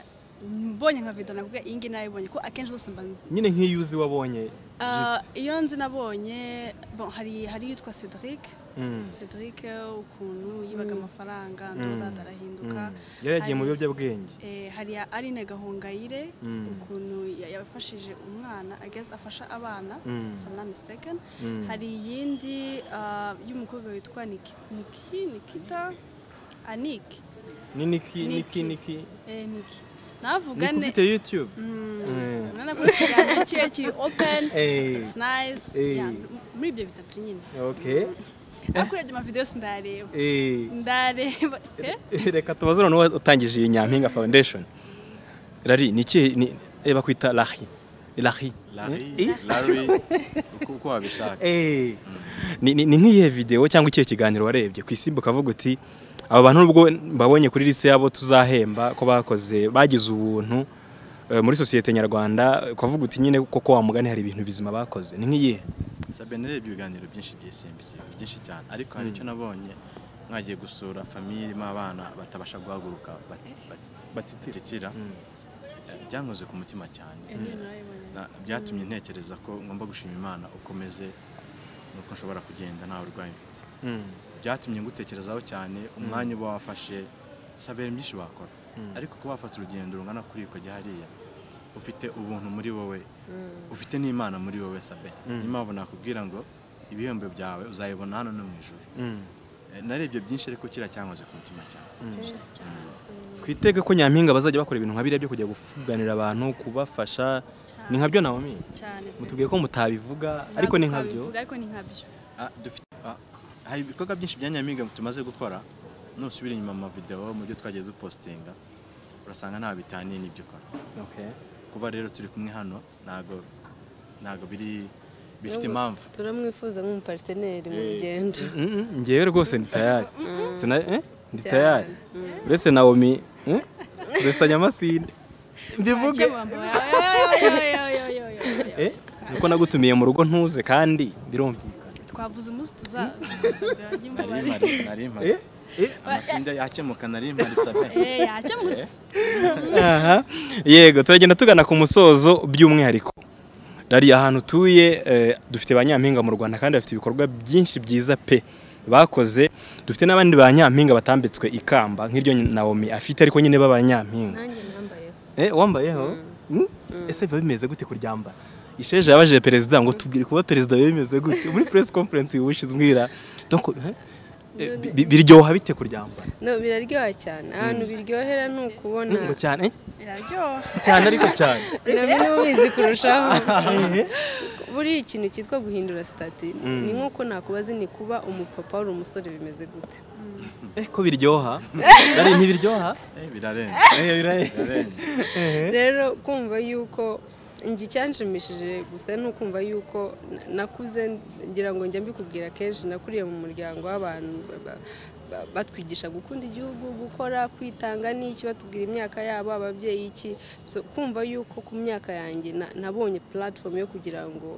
mbonye nka video nakubwiye iyi ngiyi narayibonye ko akenshi zose mba nyine nk'iyo uzi wabonye Ah, iyo nzi nabonye bon hari hari yitwa Cedric Mm. Cedric ukuntu yibaga amafaranga ndodada arahinduka Mm. yari yagiye mu biyobyabwenge Eh, hari ya Aline Gahongayire Mm. ukuntu ya- yafashije umwana guess afasha abana Mm. I'm not mistaken Mm. hari iyindi ah, y'umukobwa witwa Niki Niki Nikita Anik ni niki niki Niki. niki eh Niki navuga ne ufite youtube. Mm. Mm. Urabona ko ikiganiro kiba kiri open Eh. it's nice. Eh. Muri ibyo bitatu nyine. Okay ariko urebye amavideo yose ndareba. Eh. eh? reka tubaze noneho utangije iyi nyampinga foundation. Rari ni eh, bakwita Larry, Eh? Larry, uko wabishaka. Eh. ni nk'iyihe video cyangwa ikihe kiganiro warebye? Ku isimbi ukavuga uti aba bantu nubwo babonye kuri lise yabo tuzahemba ko bakoze bagize ubuntu eh, muri sosiyete nyarwanda ukavuga uti nyine koko wa mugani hari ibintu bizima bakoze. Ni nk'iyihe? Sabe narebye ibiganiro byinshi by'isimbi byinshi cyane. Ariko hari icyo nabonye mwagiye gusura famiye irimo abana batabasha guhaguruka bat- batitira Eh, byankoze ku mutima cyane. Na- byatumye ntekereza ko ngomba gushima imana ukomeze nuko nshobora kugenda nta burwayi mfite. Byatumye ngutekerezaho cyane umwanya uba wafashe sabera byinshi wakora. Ariko kuba wafata urugendo rungana kuri ukajya hariya ufite ubuntu muri wowe ufite n'imana muri wowe sabe niyo mpamvu nakubwira ngo ibihembo byawe uzayibona hano no mu ijoro Eh, narebye byinshi ariko kiriya cyankoze ku mutima cyane. Twitege ko nyampinga bazajya bakora ibintu nka biriya byo kujya kuvuganira abantu kubafasha. Ni nkabyo pe. mutubwiye ko mutabivuga ariko ni nkabyo ni hari ibikorwa byinshi bya nyampinga tumaze gukora. Nusubira inyuma mu mavideo mu byo twagiye dupostinga urasanga nta bitaniye n'ibyo ukora. Okay. kuba rero turi kumwe hano ntago ntago biri bifite impamvu. turamwifuza nk'umupariteneri mu Eh. rugendo Mm, mm, ngewe rwose ndi tayari. Sina, eh? tayari. Uretse Naomi eh? dufitanye amasinde mbivuge. Eh? nuko nagutumiye mu rugo ntuze kandi birumvikana twavuze umunsi tuza nari mpari nari mpari. Eh? Eh? amasinde yakemuka nari mpari sabe yakemutse Aha. yego turagenda tugana ku musozo by'umwihariko. Rari ahantu utuye eh, dufite ba nyampinga mu rwanda kandi bafite ibikorwa byinshi byiza pe. Bakoze dufite n'abandi ba nyampinga batambitswe ikamba nk'iryo nawomi afite ariko nyine b'abanyampinga. Nanjye nambayeho. Eh, wambayeho? Mm? ese biba bimeze gute kuryambara isheje yabajije perezida ngo tubwire kuba perezida bimeze gute? Muri press conference yubushize umbwira donc eh, eh, bi- bi- biryoha bite kuryambara? No biraryoha cyane. Ahantu biryohera ni ukubona. Ngo cyane? Eh, biraryoha. Cyane ariko cyane. Nabyo niba ubizi kurushaho. Buriya ikintu cyitwa guhindura sitati ni nk'uko nakubaza ni kuba umupapa wari umusore bimeze gute? Eh, ko biryoha? Ntibiryoha Eh, birarenze. Eh, birahe- birarenze. Rero kumva yuko njye icyanshimishije gusa ni ukumva yuko na- nakuze ngira ngo njya mbikubwira kenshi nakuriye mu muryango w'abantu ba- ba- ba- batwigisha gukunda igihugu gukora kwitanga n'iki batubwira imyaka yabo ababyeyi iki kumva yuko ku myaka yanjye na- nabonye platform yo kugira ngo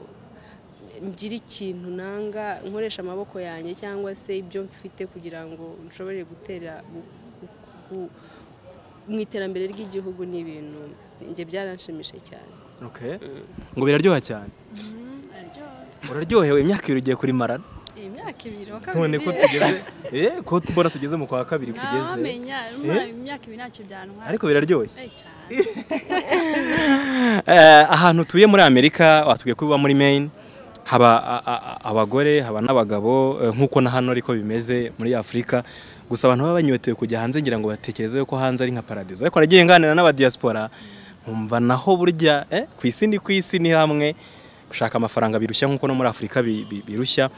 ngire ikintu nanga nkoresha amaboko yanjye cyangwa se ibyo mfite kugira ngo nshobore gutera gu- gu- gu- mu iterambere ry'igihugu ni ibintu njye byaranshimishije cyane. Ngo biraryoha cyane. Biraryoha uraryohewe imyaka ibiri ugiye kuri marana iyi myaka ibiri wa none ko tugeze. Eh ko mbona tugeze mu kwa kabiri kugeze ntawamenya umwana imyaka ibiri ntacyo byantwara ariko biraryoshye. Eh, cyane. Eh, ahantu utuye muri amerika watubwiye ko uba muri maine haba abagore haba n'abagabo eh, nk'uko na hano ariko bimeze muri afurika gusa abantu baba banyotewe kujya hanze ngira ngo batekereze ko hanze ari nka paradizo. Ariko nagiye nganira n'abadiaspora nkumva naho burya eh, ku isi ni ku isi ni hamwe. Gushaka amafaranga birushya nk'uko no muri afurika bi- bi- birushya.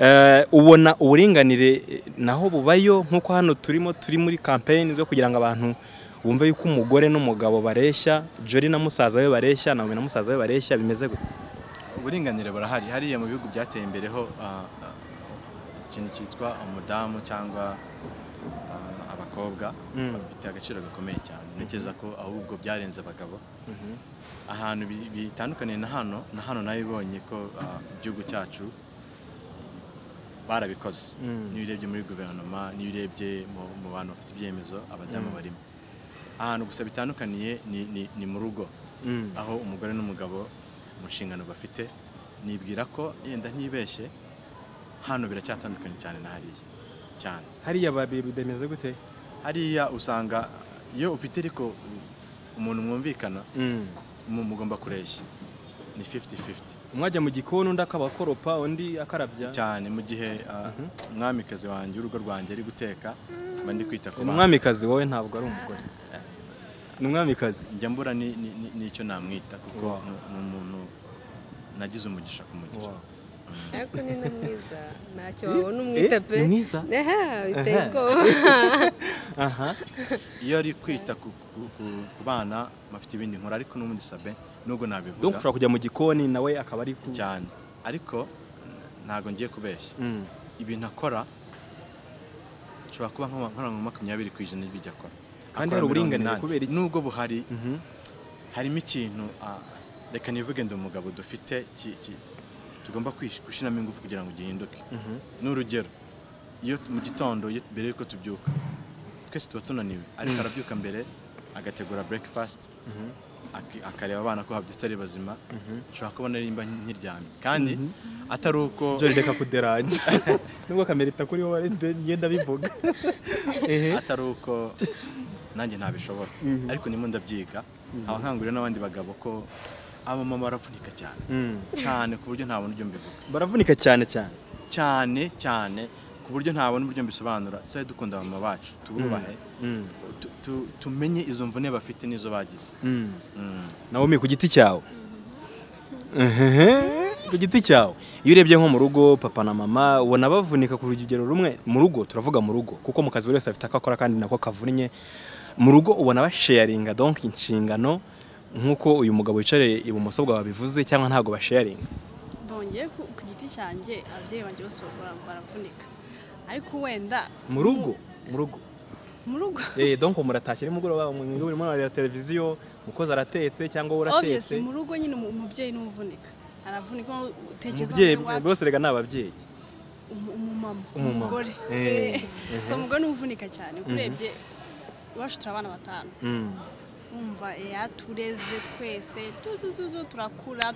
Eh, ubona uburinganire eh, naho bubayo nk'uko hano turimo turi muri campaign zo kugira ngo abantu wumve yuko umugore n'umugabo bareshya Jolly na musaza we bareshya Naomi na musaza we bareshya bimeze gute? Uburinganire burahari. Hariya mu bihugu byateye imbere ho ah, ah, ikintu cyitwa umudamu cyangwa ah, abakobwa Mm. bafite agaciro gakomeye cyane. Ntekereza ko ahubwo byarenze abagabo. Ahantu bi- bitandukaniye na hano na hano nabibonye ko ah, igihugu cyacu barabikoze. Mm. niyo urebye muri guverinoma niyo urebye mu- bantu bafite ibyemezo abadamu barimo. Ahantu gusa bitandukaniye ni, mu rugo. Mm. aho umugore n'umugabo mu nshingano bafite nibwira ko yenda ntibeshye hano biracyatandukanye cyane na hariya cyane. Hariya bimeze gute? Hariya usanga iyo ufite ariko umuntu mwumvikana Mm. mu- mugomba kureshya. Ni 50-50 umwe ajya mu gikoni undi akaba akoropa undi akarabya. Cyane mu gihe ah, umwamikazi wanjye urugo rwanjye ari guteka mba ndi kwita ku bana umwamikazi wowe ntabwo ari umugore. Ni umwamikazi. Njya mbura ni- ni- ni- n'icyo namwita kuko ni umuntu nagize umugisha kumugira Wow. ariko ni na mwiza. Ntacyo wabona umwita pe. Ni mwiza? Biteye ubwoba. iyo ari kwita ku, bana bafite ibindi nkora ariko n'ubundi sabe nubwo donc nabivuga ushobora kujya mu gikoni nawe akaba ari ku cyane ariko ntabwo ngiye kubeshya Mm. ibintu akora nshobora kuba nkora nka makumyabiri ku ijana y'ibyo akora Kandi hari uburinganire kubera iki? nubwo buhari Mhm. harimo ikintu reka nivuge ndi umugabo dufite tugomba gushyiramo ingufu kugira ngo gihinduke Mhm. ni urugero iyo mu gitondo mbere y'uko tubyuka twese tuba tunaniwe. Ariko arabyuka mbere agategura breakfast aki- akareba abana ko habyutse ari bazima ushobora kubona nimba nkiryamye. Kandi atari uko Jolly reka kuderanje. Nubwo kamera itakuri wowe ngenda bivuga atari uko nanjye ntabishobora. Ariko ndimo ndabyiga. Nkaba nkangurira n'abandi bagabo ko abamama baravunika cyane. Mm. cyane ku buryo ntabona uburyo mbivuga. Baravunika cyane cyane. Cyane cyane. Ku buryo ntabona uburyo mbisobanura. Tuzajye dukunda abamama bacu tububahe Mm. tu- tu- tumenye izo mvune bafite n'izo bagize. Mm. Mm. Naomi ku giti cyawe. Ehehe, ku giti cyawe. Iyo urebye nko mu rugo papa na mama ubona bavunika ku rugero rumwe mu rugo turavuga mu rugo kuko mu kazi buri wese afite ako akora kandi nako kavunnye mu rugo ubona basharinga donc inshingano nk'uko uyu mugabo wicaye ibumoso bwawe bivuze cyangwa ntabwo basharinga. Bongeye ku giti cyanjye ababyeyi banjye bose bara- baravunika. Ariko wenda mu rugo mu rugo mu rugo eh donc muratashye nimugoroba mu rugo urimo urareba televiziyo umukozi aratetse cyangwa wowe uratetse? Mu rugo nyine umu- umubyeyi ni we uvunika aravunika utekereza bose rega ni ababyeyi. Umu- umumama umugore. Eh, Eh, umugore ni we uvunika cyane urebye iwacu turi abana batanu. Mm. Wumva yatureze twese tu- tu- tu- tu- turakura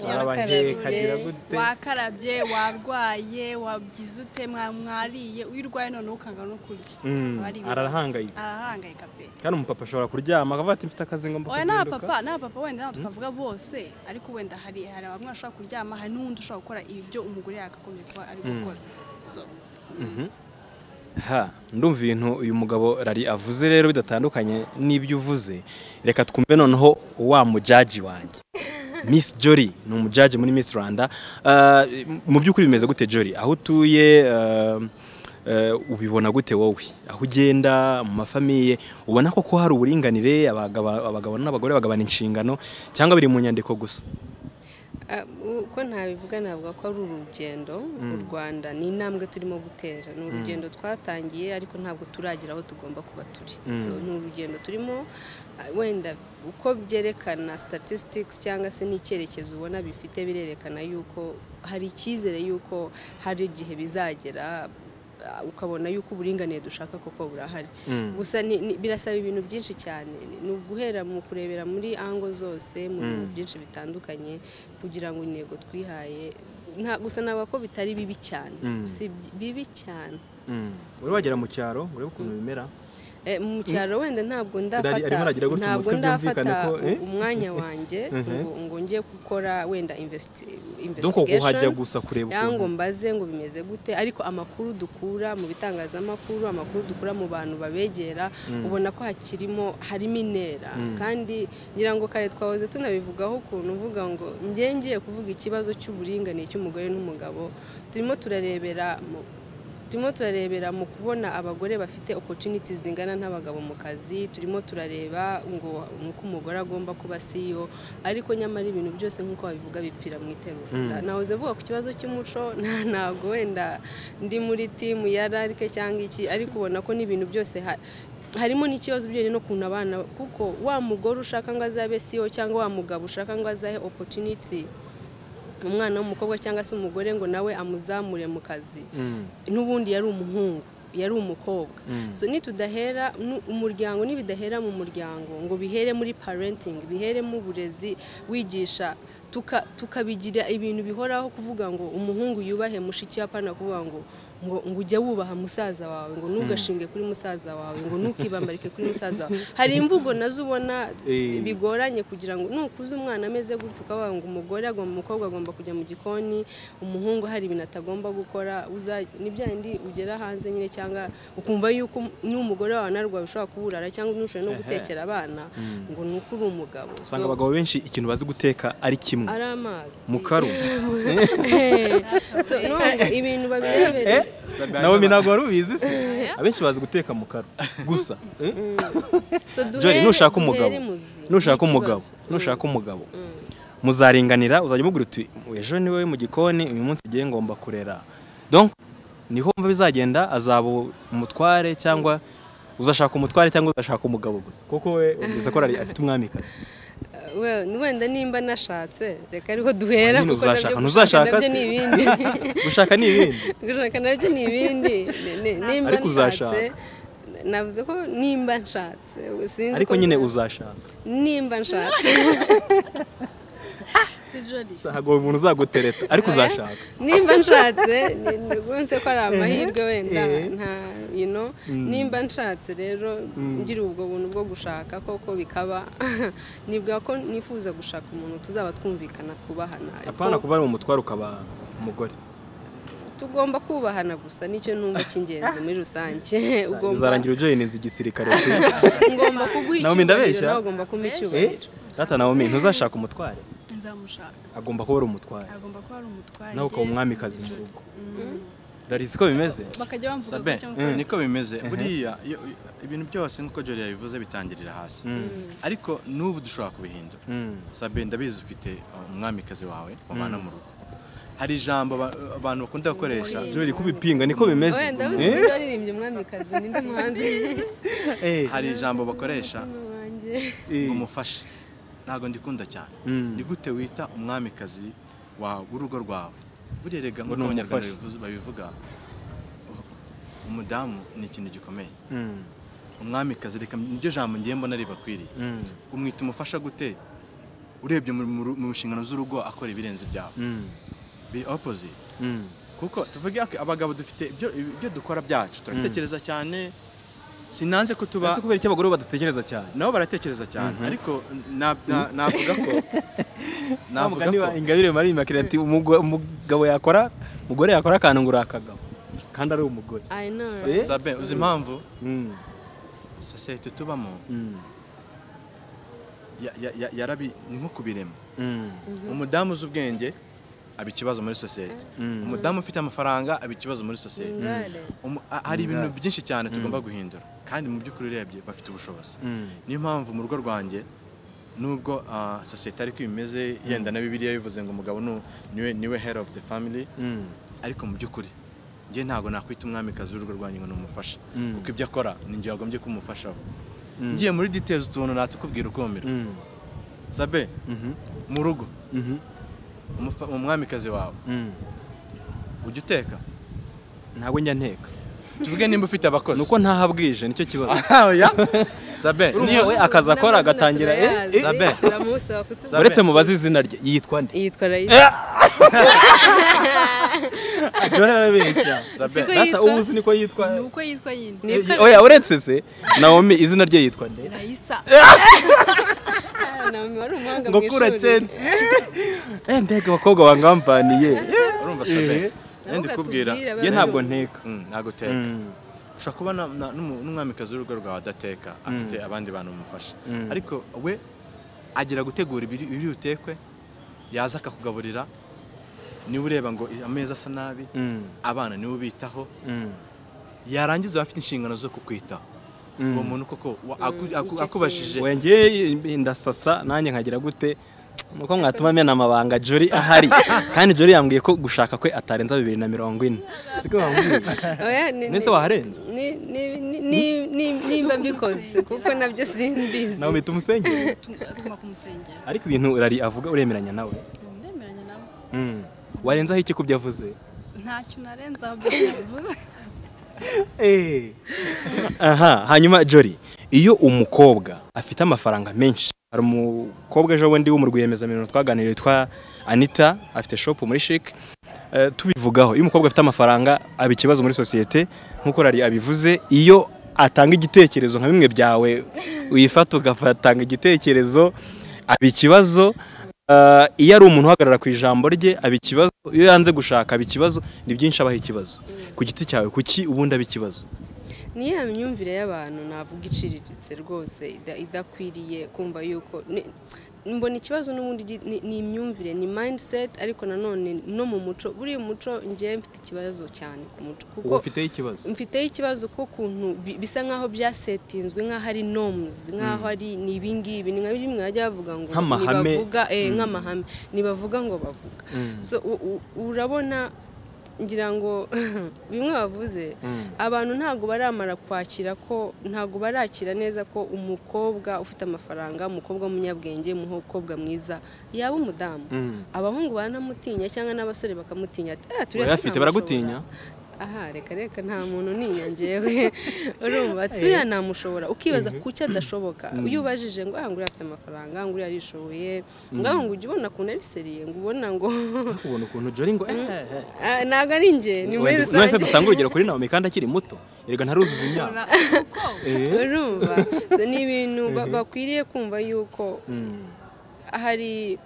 wakarabye warwaye wagize ute mwa- mwariye iyo urwaye noneho ukanga no kurya. Mm, arahangayika. arahangayika pe. Kandi umupapa ashobora kuryama akavuga ati mfite akazi ngomba kuzinduka. n'abapapa n'abapapa wenda ntabwo twavuga bose ariko wenda hari hari bamwe bashobora kuryama hari n'undi ushobora gukora ibyo umugore yakagombye kuba ari gukora. So ha ndumva ibintu uyu mugabo rari avuze rero bidatandukanye n'ibyo uvuze. Reka twumve noneho wa mujaji wanjye. Miss Jolly ni umujaji muri Miss Rwanda. Ah, mu by'ukuri bimeze gute Jolly aho utuye ah, eh, ubibona gute wowe? Aho ugenda mu mafamiye? Ubona ko ko hari uburinganire abagabo n'abagore bagabana inshingano cyangwa biri mu nyandiko gusa? Uko ntabivuga navuga ko ari urugendo u rwanda ni intambwe turimo gutera. Ni urugendo twatangiye ariko ntabwo turagera aho tugomba kuba turi. So ni urugendo turimo ah, wenda uko byerekana statistics cyangwa se n'icyerekezo ubona bifite birerekana yuko hari icyizere yuko hari igihe bizagera ukabona yuko uburinganire dushaka koko burahari. Gusa ni- ni- birasaba ibintu byinshi cyane. Ni uguhera mu kurebera muri ango zose mu bintu byinshi bitandukanye kugira ngo intego twihaye. Gusa navuga ko bitari bibi cyane. Mm. si bi- bibi cyane. Uri wagera mu cyaro urebe ukuntu bimera. Mu cyaro wenda ntabwo ndafata ntabwo ndafata eh? umwanya wanjye ngo njye gukora wenda investigation. cyangwa ngo mbaze ngo bimeze gute. Ariko amakuru dukura mu bitangazamakuru amakuru dukura mu bantu babegera ubona ko hakirimo harimo intera kandi ngira ngo kare twahoze tunabivugaho ukuntu uvuga ngo njye ngiye kuvuga ikibazo cy'uburinganire cy'umugore n'umugabo. Turimo turarebera turimo turarebera mu kubona abagore bafite opportunities zingana n'abagabo mu kazi turimo turareba ngo nuko umugore agomba kuba CEO ariko nyamara ibintu byose nk'uko babivuga bipfira mu iterura nahoze mvuga ku kibazo cy'umuco nta ntabwo wenda ndi muri timu ya rarike cyangwa iki ariko ubona ko n'ibintu byose ha- harimo n'ikibazo bijyanye no kuntu abana kuko wa mugore ushaka ngo azabe CEO cyangwa wa mugabo ushaka ngo azahe opportunity umwana w'umukobwa cyangwa se umugore ngo nawe amuzamure mu kazi. N'ubundi yari umuhungu yari umukobwa. So nitudahera umuryango nibidahera mu muryango ngo bihere muri parenting bihere mu burezi wigisha tuka- tukabigira ibintu bihoraho kuvuga ngo umuhungu yubahe mushiki apana kuvuga ngo ngo ngo ujye wubaha musaza wawe ngo ntugashinge kuri musaza wawe ngo ntukibambarike kuri musaza wawe. Hari imvugo na zo ubona Eh. bigoranye kugira ngo nukuze umwana ameze gutyo ukavuga ngo umugore agomba umukobwa agomba kujya mu gikoni umuhungu hari ibintu atagomba gukora uza ni bya bindi ugera hanze nyine cyangwa ukumva yuko n'umugore wawe narwaye ushobora kuburara cyangwa ntushobore no gutekera abana ngo ni uko uri umugabo usanga abagabo benshi ikintu bazi guteka ari kimwe. Ari amazi. Mu karu. So, no, ibintu babirebere. Nawe ntabwo wari ubizi se abenshi bazi guteka mu karu. Gusa. Eh? So, Joy duhere- nushaka umugabo. nushaka umugabo. nushaka umugabo. Muzaringanira uzajya umubwira uti ejo ni wowe mu gikoni uyu munsi ugiye ngomba kurera. Donc ni ho mva bizagenda azaba umutware cyangwa uzashaka umutware cyangwa uzashaka umugabo gusa. Kuko we ugize ko afite umwamikazi. Wenda nimba nashatse reka ariko duhera kuko na byo ni ibindi. Gushaka ni ibindi? Gushaka na byo ni ibindi. Ni- ni- nimba Ariko uzashaka. nshatse navuze ko nimba nshatse. Ariko ko nyine uzashaka. Nimba nshatse. ntabwo umuntu uzagutereta ariko uzashaka. nimba nshatse rwose ko ari amahirwe wenda Eh. nta you know? Nimba nshatse rero ngira ubwo buntu bwo gushaka koko bikaba nibwira ko nifuza gushaka umuntu tuzaba twumvikana twubahana. Apana kuba ari umutware ukaba umugore. Tugomba kubahana gusa ni cyo numva cy'ingenzi muri rusange. Ugomba bizarangira ujoyininze igisirikare ngomba kuguha icyubahiro nawe ugomba kumuha Eh? icyubahiro rata nawe ntuzashaka umutware? Nzamushaka. Agomba kuba ari umutware. Agomba kuba ari umutware. Nawe ukaba umwamikazi mu rugo. Urarizi ko bimeze? Bakajya bamvuga gutya Mm. niko bimeze. Buriya ibintu byose nk'uko Jolie yabivuze bitangirira hasi. Ariko n'ubu dushobora kubihindura. Mm. sabe ndabizi ufite uh, umwamikazi wawe mubana mu rugo. Hari ijambo ba- abantu bakunda gukoresha. Jolie kubipinga niko bimeze? Wenda Eh? Eh. hari ijambo bakoresha. Wanjye. Eh. ngo umufashe ntabwo ndikunda cyane. Mm. ni gute wita umwamikazi w'urugo rwawe? Buriya rega nk'uko abanyarwanda babivuga umudamu ni ikintu gikomeye. Mm. umwamikazi reka niryo jambo ngiye mbona ribakwiriye. Mm. umwita umufasha gute? Urebye mu- nshingano z'urugo akora ibirenze ibyawe. Be opposite. Kuko tuvuge abagabo dufite ibyo dukora byacu turabitekereza cyane. Sinanze ko tuba Ese kubera iki abagore badatekereza cyane? Nabo baratekereza cyane. Ariko na- na- navuga ko navuga ko ingabire marie immaculée ati "Umugo- umugabo yakora umugore yakora akantu ngo uri akagabo. Kandi ari umugore. I know. Eh? sabe uzi impamvu? Mm. sosiyete tubamo. Mm. ya- ya- ya- yarabi ni nko kubirema. Mm. umudamu uzi ubwenge aba ikibazo muri sosiyete umudamu ufite amafaranga aba ikibazo muri sosiyete hari ibintu byinshi cyane tugomba guhindura. Kandi mu by'ukuri urebye bafite ubushobozi Mm. niyo mpamvu mu rugo rwanjye nubwo ah, sosiyete ariko imeze yenda na bibiliya bivuze ngo umugabo ni we ni we head of the family Mm. ariko mu by'ukuri njye ntabwo nakwita umwamikazi w'urugo rwanjye ngo ni umufasha Mm. kuko ibyo akora ni njye wagombye kumufashaho Mm. ngiye muri details utuntu natukubwira ukumira Mm. sabe Mhm. mu rugo Mhm. umufa- umwamikazi wawe Mm. ujya uteka ntabwo njya nteka tuvuge nimba ufite abakozi. Nuko ntahabwije ni cyo kibazo. Oya sabe niyo we akazi akora agatangira eh, eh. Sabe. uretse mubaze izina rye. Yitwa nde? Yitwa Raisa Jora arabeshya data ubu uzi niko yitwa ni uko yitwa nyine. Nitwa oya uretse se naomi izina rye yitwa nde? Rayisa Naomi wari umuhanga ngo mu kura censi eh mbega abakobwa bangambaniye urumva sabe. Eh. Ndikubwira ukatubwira, ntabwo nteka. Mm, ntabwo uteka Mm. ushobora kuba n'umwamikazi w'urugo rwawe adateka afite abandi bantu bamufasha. Mm. ariko we agira gutegura ibiri butekwe yaza akakugaburira ni we ureba ngo ameza asa nabi Mm. abana ni we ubitaho. Mm. yarangiza aba afite inshingano zo kukwitaho Mm. uwo muntu koko akubashije. Wengeye ndasasa nanjye nkagira gute? Nuko mwatuma amena amabanga Jolly ahari. Kandi Jolly yambwiye ko gushaka kwe atarenza bibiri na mirongo ine. Siko bambwiye Nese waharenza? ni- ni- ni- ni- ni- nimba mbikoze kuko na byo simbizi. Nawe mpita umusengera ariko ibintu urari avuga uremeranya nawe? Ndemeranya nawe. Mm. warenzaho iki ku byo avuze? Ntacyo narenzaho byose yabivuze Eh. aha hanyuma Jolly iyo umukobwa afite amafaranga menshi hari umukobwa ejo bundi wo mu rwiyemezamirimo twaganiriye witwa Anita afite shop muri Chic. Eh, tubivugaho. Iyo umukobwa afite amafaranga aba ikibazo muri sosiyete nk'uko rari abivuze iyo atanga igitekerezo nka bimwe byawe uyifata ugatanga igitekerezo aba ikibazo. Eh, iyo ari umuntu uhagarara ku ijambo rye aba ikibazo. Iyo yanze gushaka aba ikibazo. Ni byinshi abaho ikibazo. Ku giti cyawe kuki ubundi aba ikibazo. Ni ya myumvire y'abantu navuga iciriritse rwose ida- idakwiriye kumva yuko mbona ikibazo n'ubundi ni- imyumvire ni mindset ariko nanone no mu muco buriya umuco ngewe mfite ikibazo cyane ku muco kuko ufiteho ikibazo? mfiteho ikibazo ko kuntu bi- bisa nk'aho byasetinzwe nk'aho ari norms nk'aho ari ni ibingibi ni nka bimwe bajya bavuga ngo Nk'amahame. eh, nk'amahame nibavuga ngo bavuga. U- urabona ngira ngo bimwe bavuze abantu ntabwo baramara kwakira ko ntabwo barakira neza ko umukobwa ufite amafaranga umukobwa w'umunyabwenge umukobwa mwiza yaba umudamu Mm. abahungu baranamutinya cyangwa n'abasore bakamutinya ati "Ah, turiya Urayafite, sinamushobora." baragutinya? Aha reka reka nta muntu uninya njyewe urumva ati uriya namushobora. Ukibaza ku cyo adashoboka. Iyo ubajije ngo ah nguriya afite amafaranga nguriya arishoboye ngaho ngo ujye ubona ukuntu ari seriye ngo ubona ngo ubona ukuntu Jolly ngo eh, eh. Ah, ntabwo ari njye ni muri Wenda- mwese rusange dutanga urugero kuri Naomi kandi akiri muto. Erega ntaruzuza imyaka. Eh. urumva. Ni ibintu ba- bakwiriye kumva yuko Mm. hari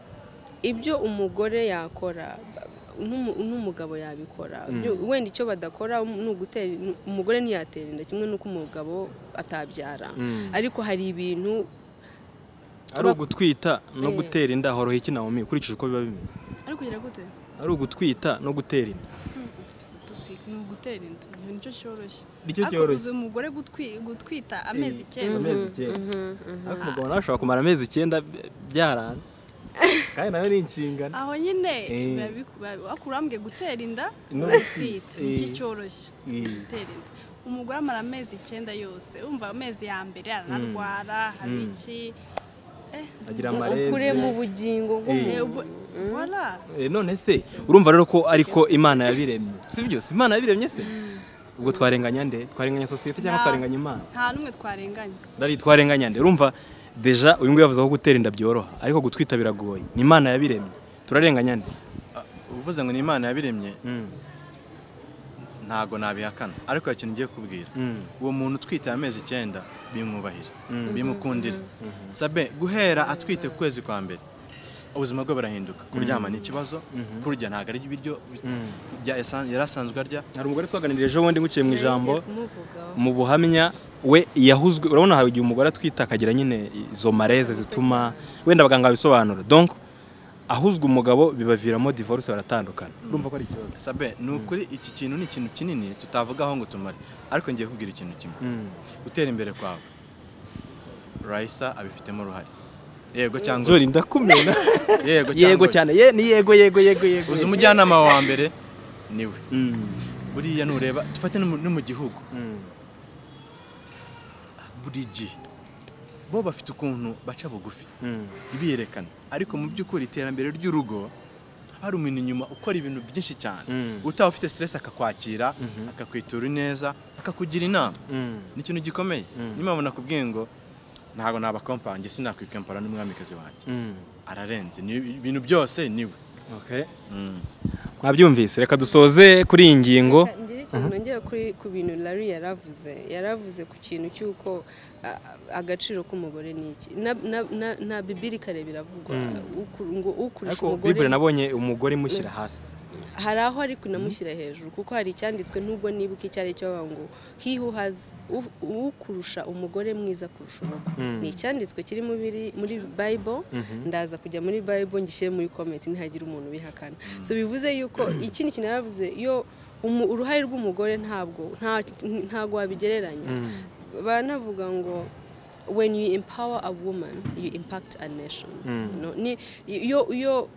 ibyo umugore yakora. N'umugabo yabikora. Byo- wenda icyo badakora ni ugutera umugore ntiyatera inda kimwe n'uko umugabo atabyara. Mm. ariko hari ibintu ari ugutwita no Eh. gutera inda horoha iki Naomi ukurikije uko biba bimeze. Ari ugutwita no gutera inda. Ni ugutera inda. Ni ni cyo cyoroshye. Umugore gutwi- gutwita amezi icyenda amezi icyenda ariko umugabo nawe ashobora kumara amezi icyenda by- byaranze. Kandi nawe ni inshingano. Aho nyine Eh. urambwiye gutera inda No gutwita Eh. iki cyoroshye? Eh. gutera inda. Umugore amara amezi icyenda yose umva amezi ya mbere aranarwara haba Mm. iki? Eh, agira amarezi. Ukure mu bugingo Eh. Eh, Eh, none se urumva rero ko ariko imana yabiremye. Si byo si imana yabiremye se? Ubwo twarenganya nde? Twarenganya sosiyete cyangwa twarenganya imana? nta n'umwe twarenganya. Ndari twarenganya nde? Urumva deja uyu nguyu yavuze ko gutera inda byoroha ariko gutwita biragoye. Ni imana yabiremye. Turarenganya nde? Ah, uvuze ngo ni imana yabiremye? Mm, ntago nabihakana. Ariko hari ikintu ngiye kubwira. Mm, uwo muntu utwite amezi icyenda bimwubahira Mm. bimukundira sabe guhera atwite ku kwezi kwa mbere. Ubuzima bwe burahinduka. Kuryama ni ikibazo kurya ntabwo ari ibiryo esan- yari asanzwe arya. Hari umugore twaganiriye ejo bundi nguciye mu ijambo mu buhamya we yahuzwe urabona hari igihe umugore atwita akagira nyine izo mareze zituma wenda abaganga babisobanura. Donc ahuzwa umugabo bibaviramo divorce baratandukana. Urumva ko ari ikibazo. Sabe ni ukuri iki kintu ni ikintu kinini tutavugaho ngo tumare. Ariko ngiye kubwira ikintu kimwe. Gutera imbere kwawe. Raisa abifitemo uruhare. Yego cyangwa Jolly ndakumena yego cyane. Ye ni yego yego yego yego. Uzi umujyanama wa mbere ni we Mm, buriya nureba dufate no mu- gihugu. Mm, buri gihe bo bafite ukuntu baca bugufi. Mm. biyerekana ariko mu by'ukuri iterambere ry'urugo hari umuntu inyuma ukora ibintu byinshi cyane. Utaba ufite stress akakwakira akakwitura neza akakugira inama. Ni ikintu gikomeye. Mpamvu nakubwiye ngo ntabwo nabakompa njye sinakwikempara n'umwamikazi wanjye. Mm. ararenze. Ni ibintu byose ni we Okay. Mm. mwabyumvise. Reka dusoze kuri iyi ngingo. Ikintu nongera kuri ku bintu Larry yaravuze. Yaravuze ku kintu cy'uko agaciro k'umugore ni iki? Na, na, na, na bibiri kare biravugwa uku- ngo ukurusha ariko umugore nabonye umugore imushyira hasi. Hari aho ari kunamushyira hejuru kuko hari icyanditswe nubwo nibuka icyo ari cyo ngo he who has u- ukurusha umugore mwiza kurusha urugo ni icyanditswe kiri muri bible. Ndaza kujya muri bible ngishyire muri comment ntihagire umuntu ubihakana. So bivuze yuko ikindi kintu yaravuze iyo umu- uruhare rw'umugore ntabwo nta- ntabwo wabigereranya. Banavuga ngo when you empower a woman you impact a nation. You know, ni iyo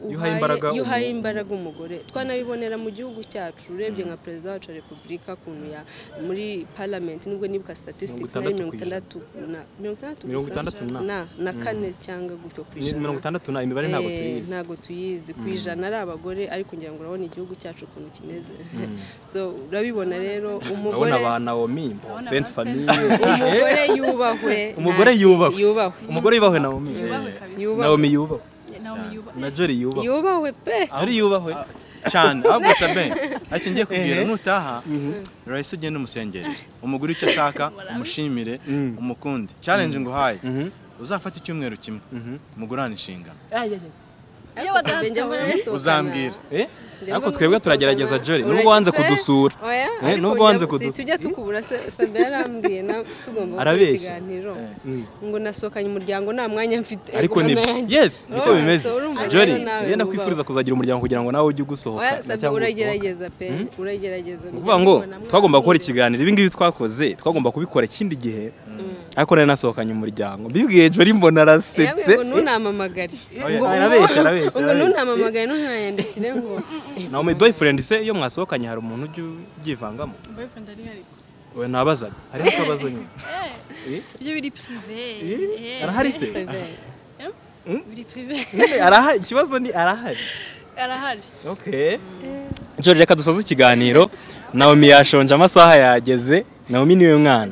uhaye imbaraga umugore. Twanabibonera mu gihugu cyacu urebye nka perezida wacu wa repubulika ukuntu ya muri parliament nubwo nibuka statistics nari mirongo itandatu na mirongo itandatu na. na na kane cyangwa gutyo ku Ni ijana. mirongo itandatu na imibare ntabwo Eh, tuyizi. ntabwo tuyizi. Ku ijana ari abagore ariko ngira ngo urabona igihugu cyacu ukuntu kimeze. So urabibona rero umugore urabona ba nawomi senti famiye umugore yubahwe. Umugore yubahwe. umugore yubahwe nawomi nawomi yubahwe na jori yubahwe yubahwe pe. Jori yubahwe cyane ahubwo sabe ariko ngiye kubwira. Nutaha. Urahise ugende umusengere umugore icyo ashaka umushimire umukunde. Challenge nguhaye. Uzafata icyumweru kimwe. Mugurane inshingano. Uzambwira ariko twebwe turagerageza jori Uragize- nubwo wanze kudusura. Eh, nubwo wanze kudusura tujya tukubura se sabe yarambwiye na tugomba gukora ikiganiro. Ngo nasohokanye umuryango nta mwanya mfite. Ariko ni Bwana yanjye. yes ni cyo Oh, bimeze. ngenda wubahwe. kwifuriza kuzagira umuryango kugira ngo nawe ujye ugusohoka. Uragerageza pe uragerageza. Ni ukuvuga ngo twagomba gukora ikiganiro. Ibi ngibi twakoze twagomba kubikora ikindi gihe. Ariko nari nasohokanye umuryango. Mbibwiye jori mbona arasetse. Ngo ntunamamagare ngo ntunamamagare ntunayandikire ngo nawe my boyfriend se iyo mwasohokanye hari umuntu ujya ubyivangamo boyfriend ari hari we nabazaga hariho akabazo nyine? Eh? ibyo biri prive Eh? arahari se? biri Nyine arahari? Ikibazo ni arahari. Arahari. Okay. Jori reka dusoze ikiganiro. Naomi yashonje amasaha yageze. Naomi ni we mwana.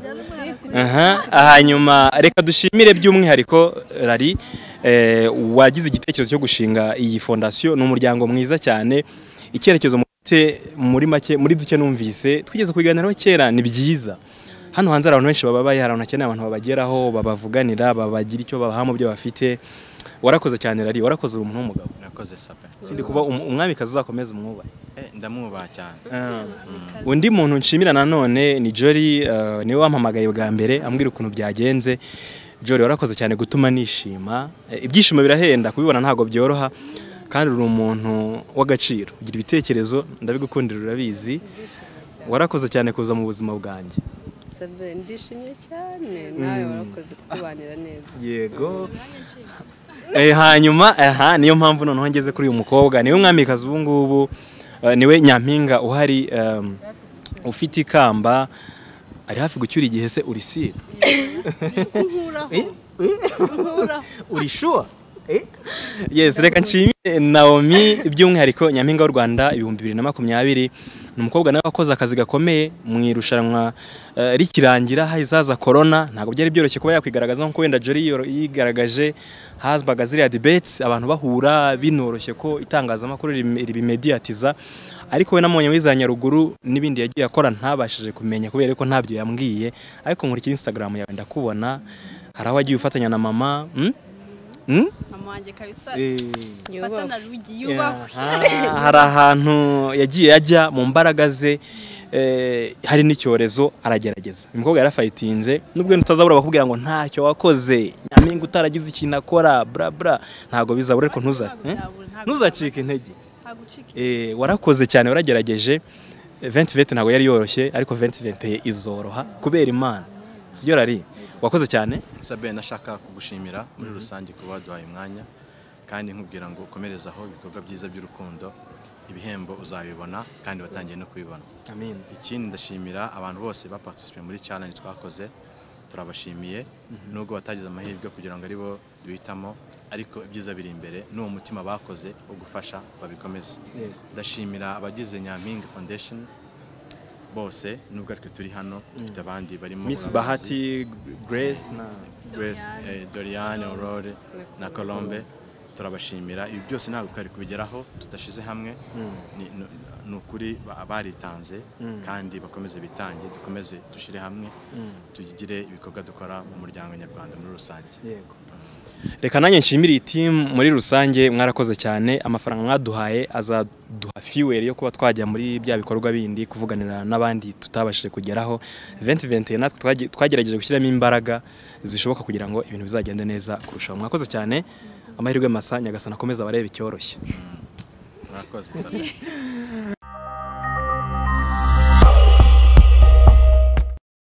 Aha. Hanyuma reka dushimire by'umwihariko rari eh, wagize igitekerezo cyo gushinga iyi fondasiyo ni umuryango mwiza cyane. Icyerekezo mufite muri make muri duke numvise twigeze kubiganiraho kera ni byiza. Hano hanze hari abantu benshi bababaye hari abantu hakeneye abantu babageraho babavuganira babagira icyo babaha mu byo bafite. Warakoze cyane rari warakoze umuntu w'umugabo. Nakoze sabe. Ikindi kuba um- umwamikazi uzakomeza umwubahe. Eh, ndamwubaha cyane. Undi muntu nshimira nanone ni Jolly eh, ni we wampamagaye bwa mbere ambwira ukuntu byagenze. Jolly warakoze cyane gutuma nishima. Eh, ibyishimo birahenda kubibona ntabwo byoroha. Kandi uri umuntu w'agaciro. Ugira ibitekerezo ndabigukundira urabizi. Warakoze cyane kuza mu buzima bwanjye. Ndishimye cyane. Nawe warakoze kutubanira neza. Yego. Eh, hanyuma aha niyo mpamvu noneho ngeze kuri uyu mukobwa. Niwe mwamikazi ubu ngubu. Eh, ni we nyampinga uhari ufite ikamba. Ari hafi gucyura igihe se urisira nkuraho nkuraho uri sure yes reka nshimire Naomi by'umwihariko nyampinga w'u Rwanda ibihumbi bibiri na makumyabiri. Ni umukobwa nawe wakoze akazi gakomeye mu irushanwa eh, rikirangira hazaza corona. Ntabwo byari byoroshye kuba yakwigaragaza nk'uko wenda yoro- yigaragaje. Hazabaga ziriya debates abantu bahura binoroshye ko itangazamakuru ribimediyatiza ariko we namubonye wiza Nyaruguru n'ibindi yagiye akora ntabashije kumenya kubera ko ntabyo yambwiye. Ariko nkurikira Instagram yawe ndakubona. Hari aho wagiye ufatanya na mama mm? Mm? Mama wanjye kabisa. Eh. fata yubahwe na rugi yubahwe Aha, hari ahantu yagiye ajya mu mbaraga ze eh, hari n'icyorezo aragerageza. Uyu mukobwa yarafayitinze nubwo utazabura bakubwira ngo ntacyo wakoze nyampinga utaragize ikintu akora bra bra ntabwo bizabura ariko ntuzacike intege. Eh, warakoze cyane waragerageje. Venti venti ntabwo yari yoroshye ariko venti venti izoroha kubera imana. Sibyo rari wakoze cyane? Sabe nashaka kugushimira muri rusange kuba waduhaye umwanya kandi nkubwira ngo ukomereze aho ibikorwa byiza by'urukundo ibihembo uzabibona kandi watangiye no kubibona. Ikindi ndashimira abantu bose baparticipe muri challenge twakoze turabashimiye. Nubwo batagize amahirwe kugira ngo ari bo duhitamo ariko ibyiza biri imbere n'uwo mutima bakoze wo gufasha babikomeze. Ndashimira abagize nyampinga foundation bose nubwo ariko turi hano dufite abandi barimo miss bahati grace na Grace, eh, Doriane, Aurore na Colombe turabashimira. Ibi byose ntabwo twari kubigeraho tudashize hamwe. Ni- ni- ukuri ba- baritanze kandi bakomeze bitange dukomeze dushyire hamwe tugire ibikorwa dukora mu muryango nyarwanda muri rusange. Yego. Reka nanjye nshimire iyi timu muri rusange mwarakoze cyane. Amafaranga mwaduhaye azaduha fuel yo kuba twajya muri bya bikorwa bindi kuvuganira n'abandi tutabashije kugeraho. 2020 natwe twagi- twagerageje gushyiramo imbaraga zishoboka kugira ngo ibintu bizagende neza kurushaho. Mwakoze cyane. Amahirwe masa nyagasana akomeza abareba icyoroshye. Murakoze Sabe.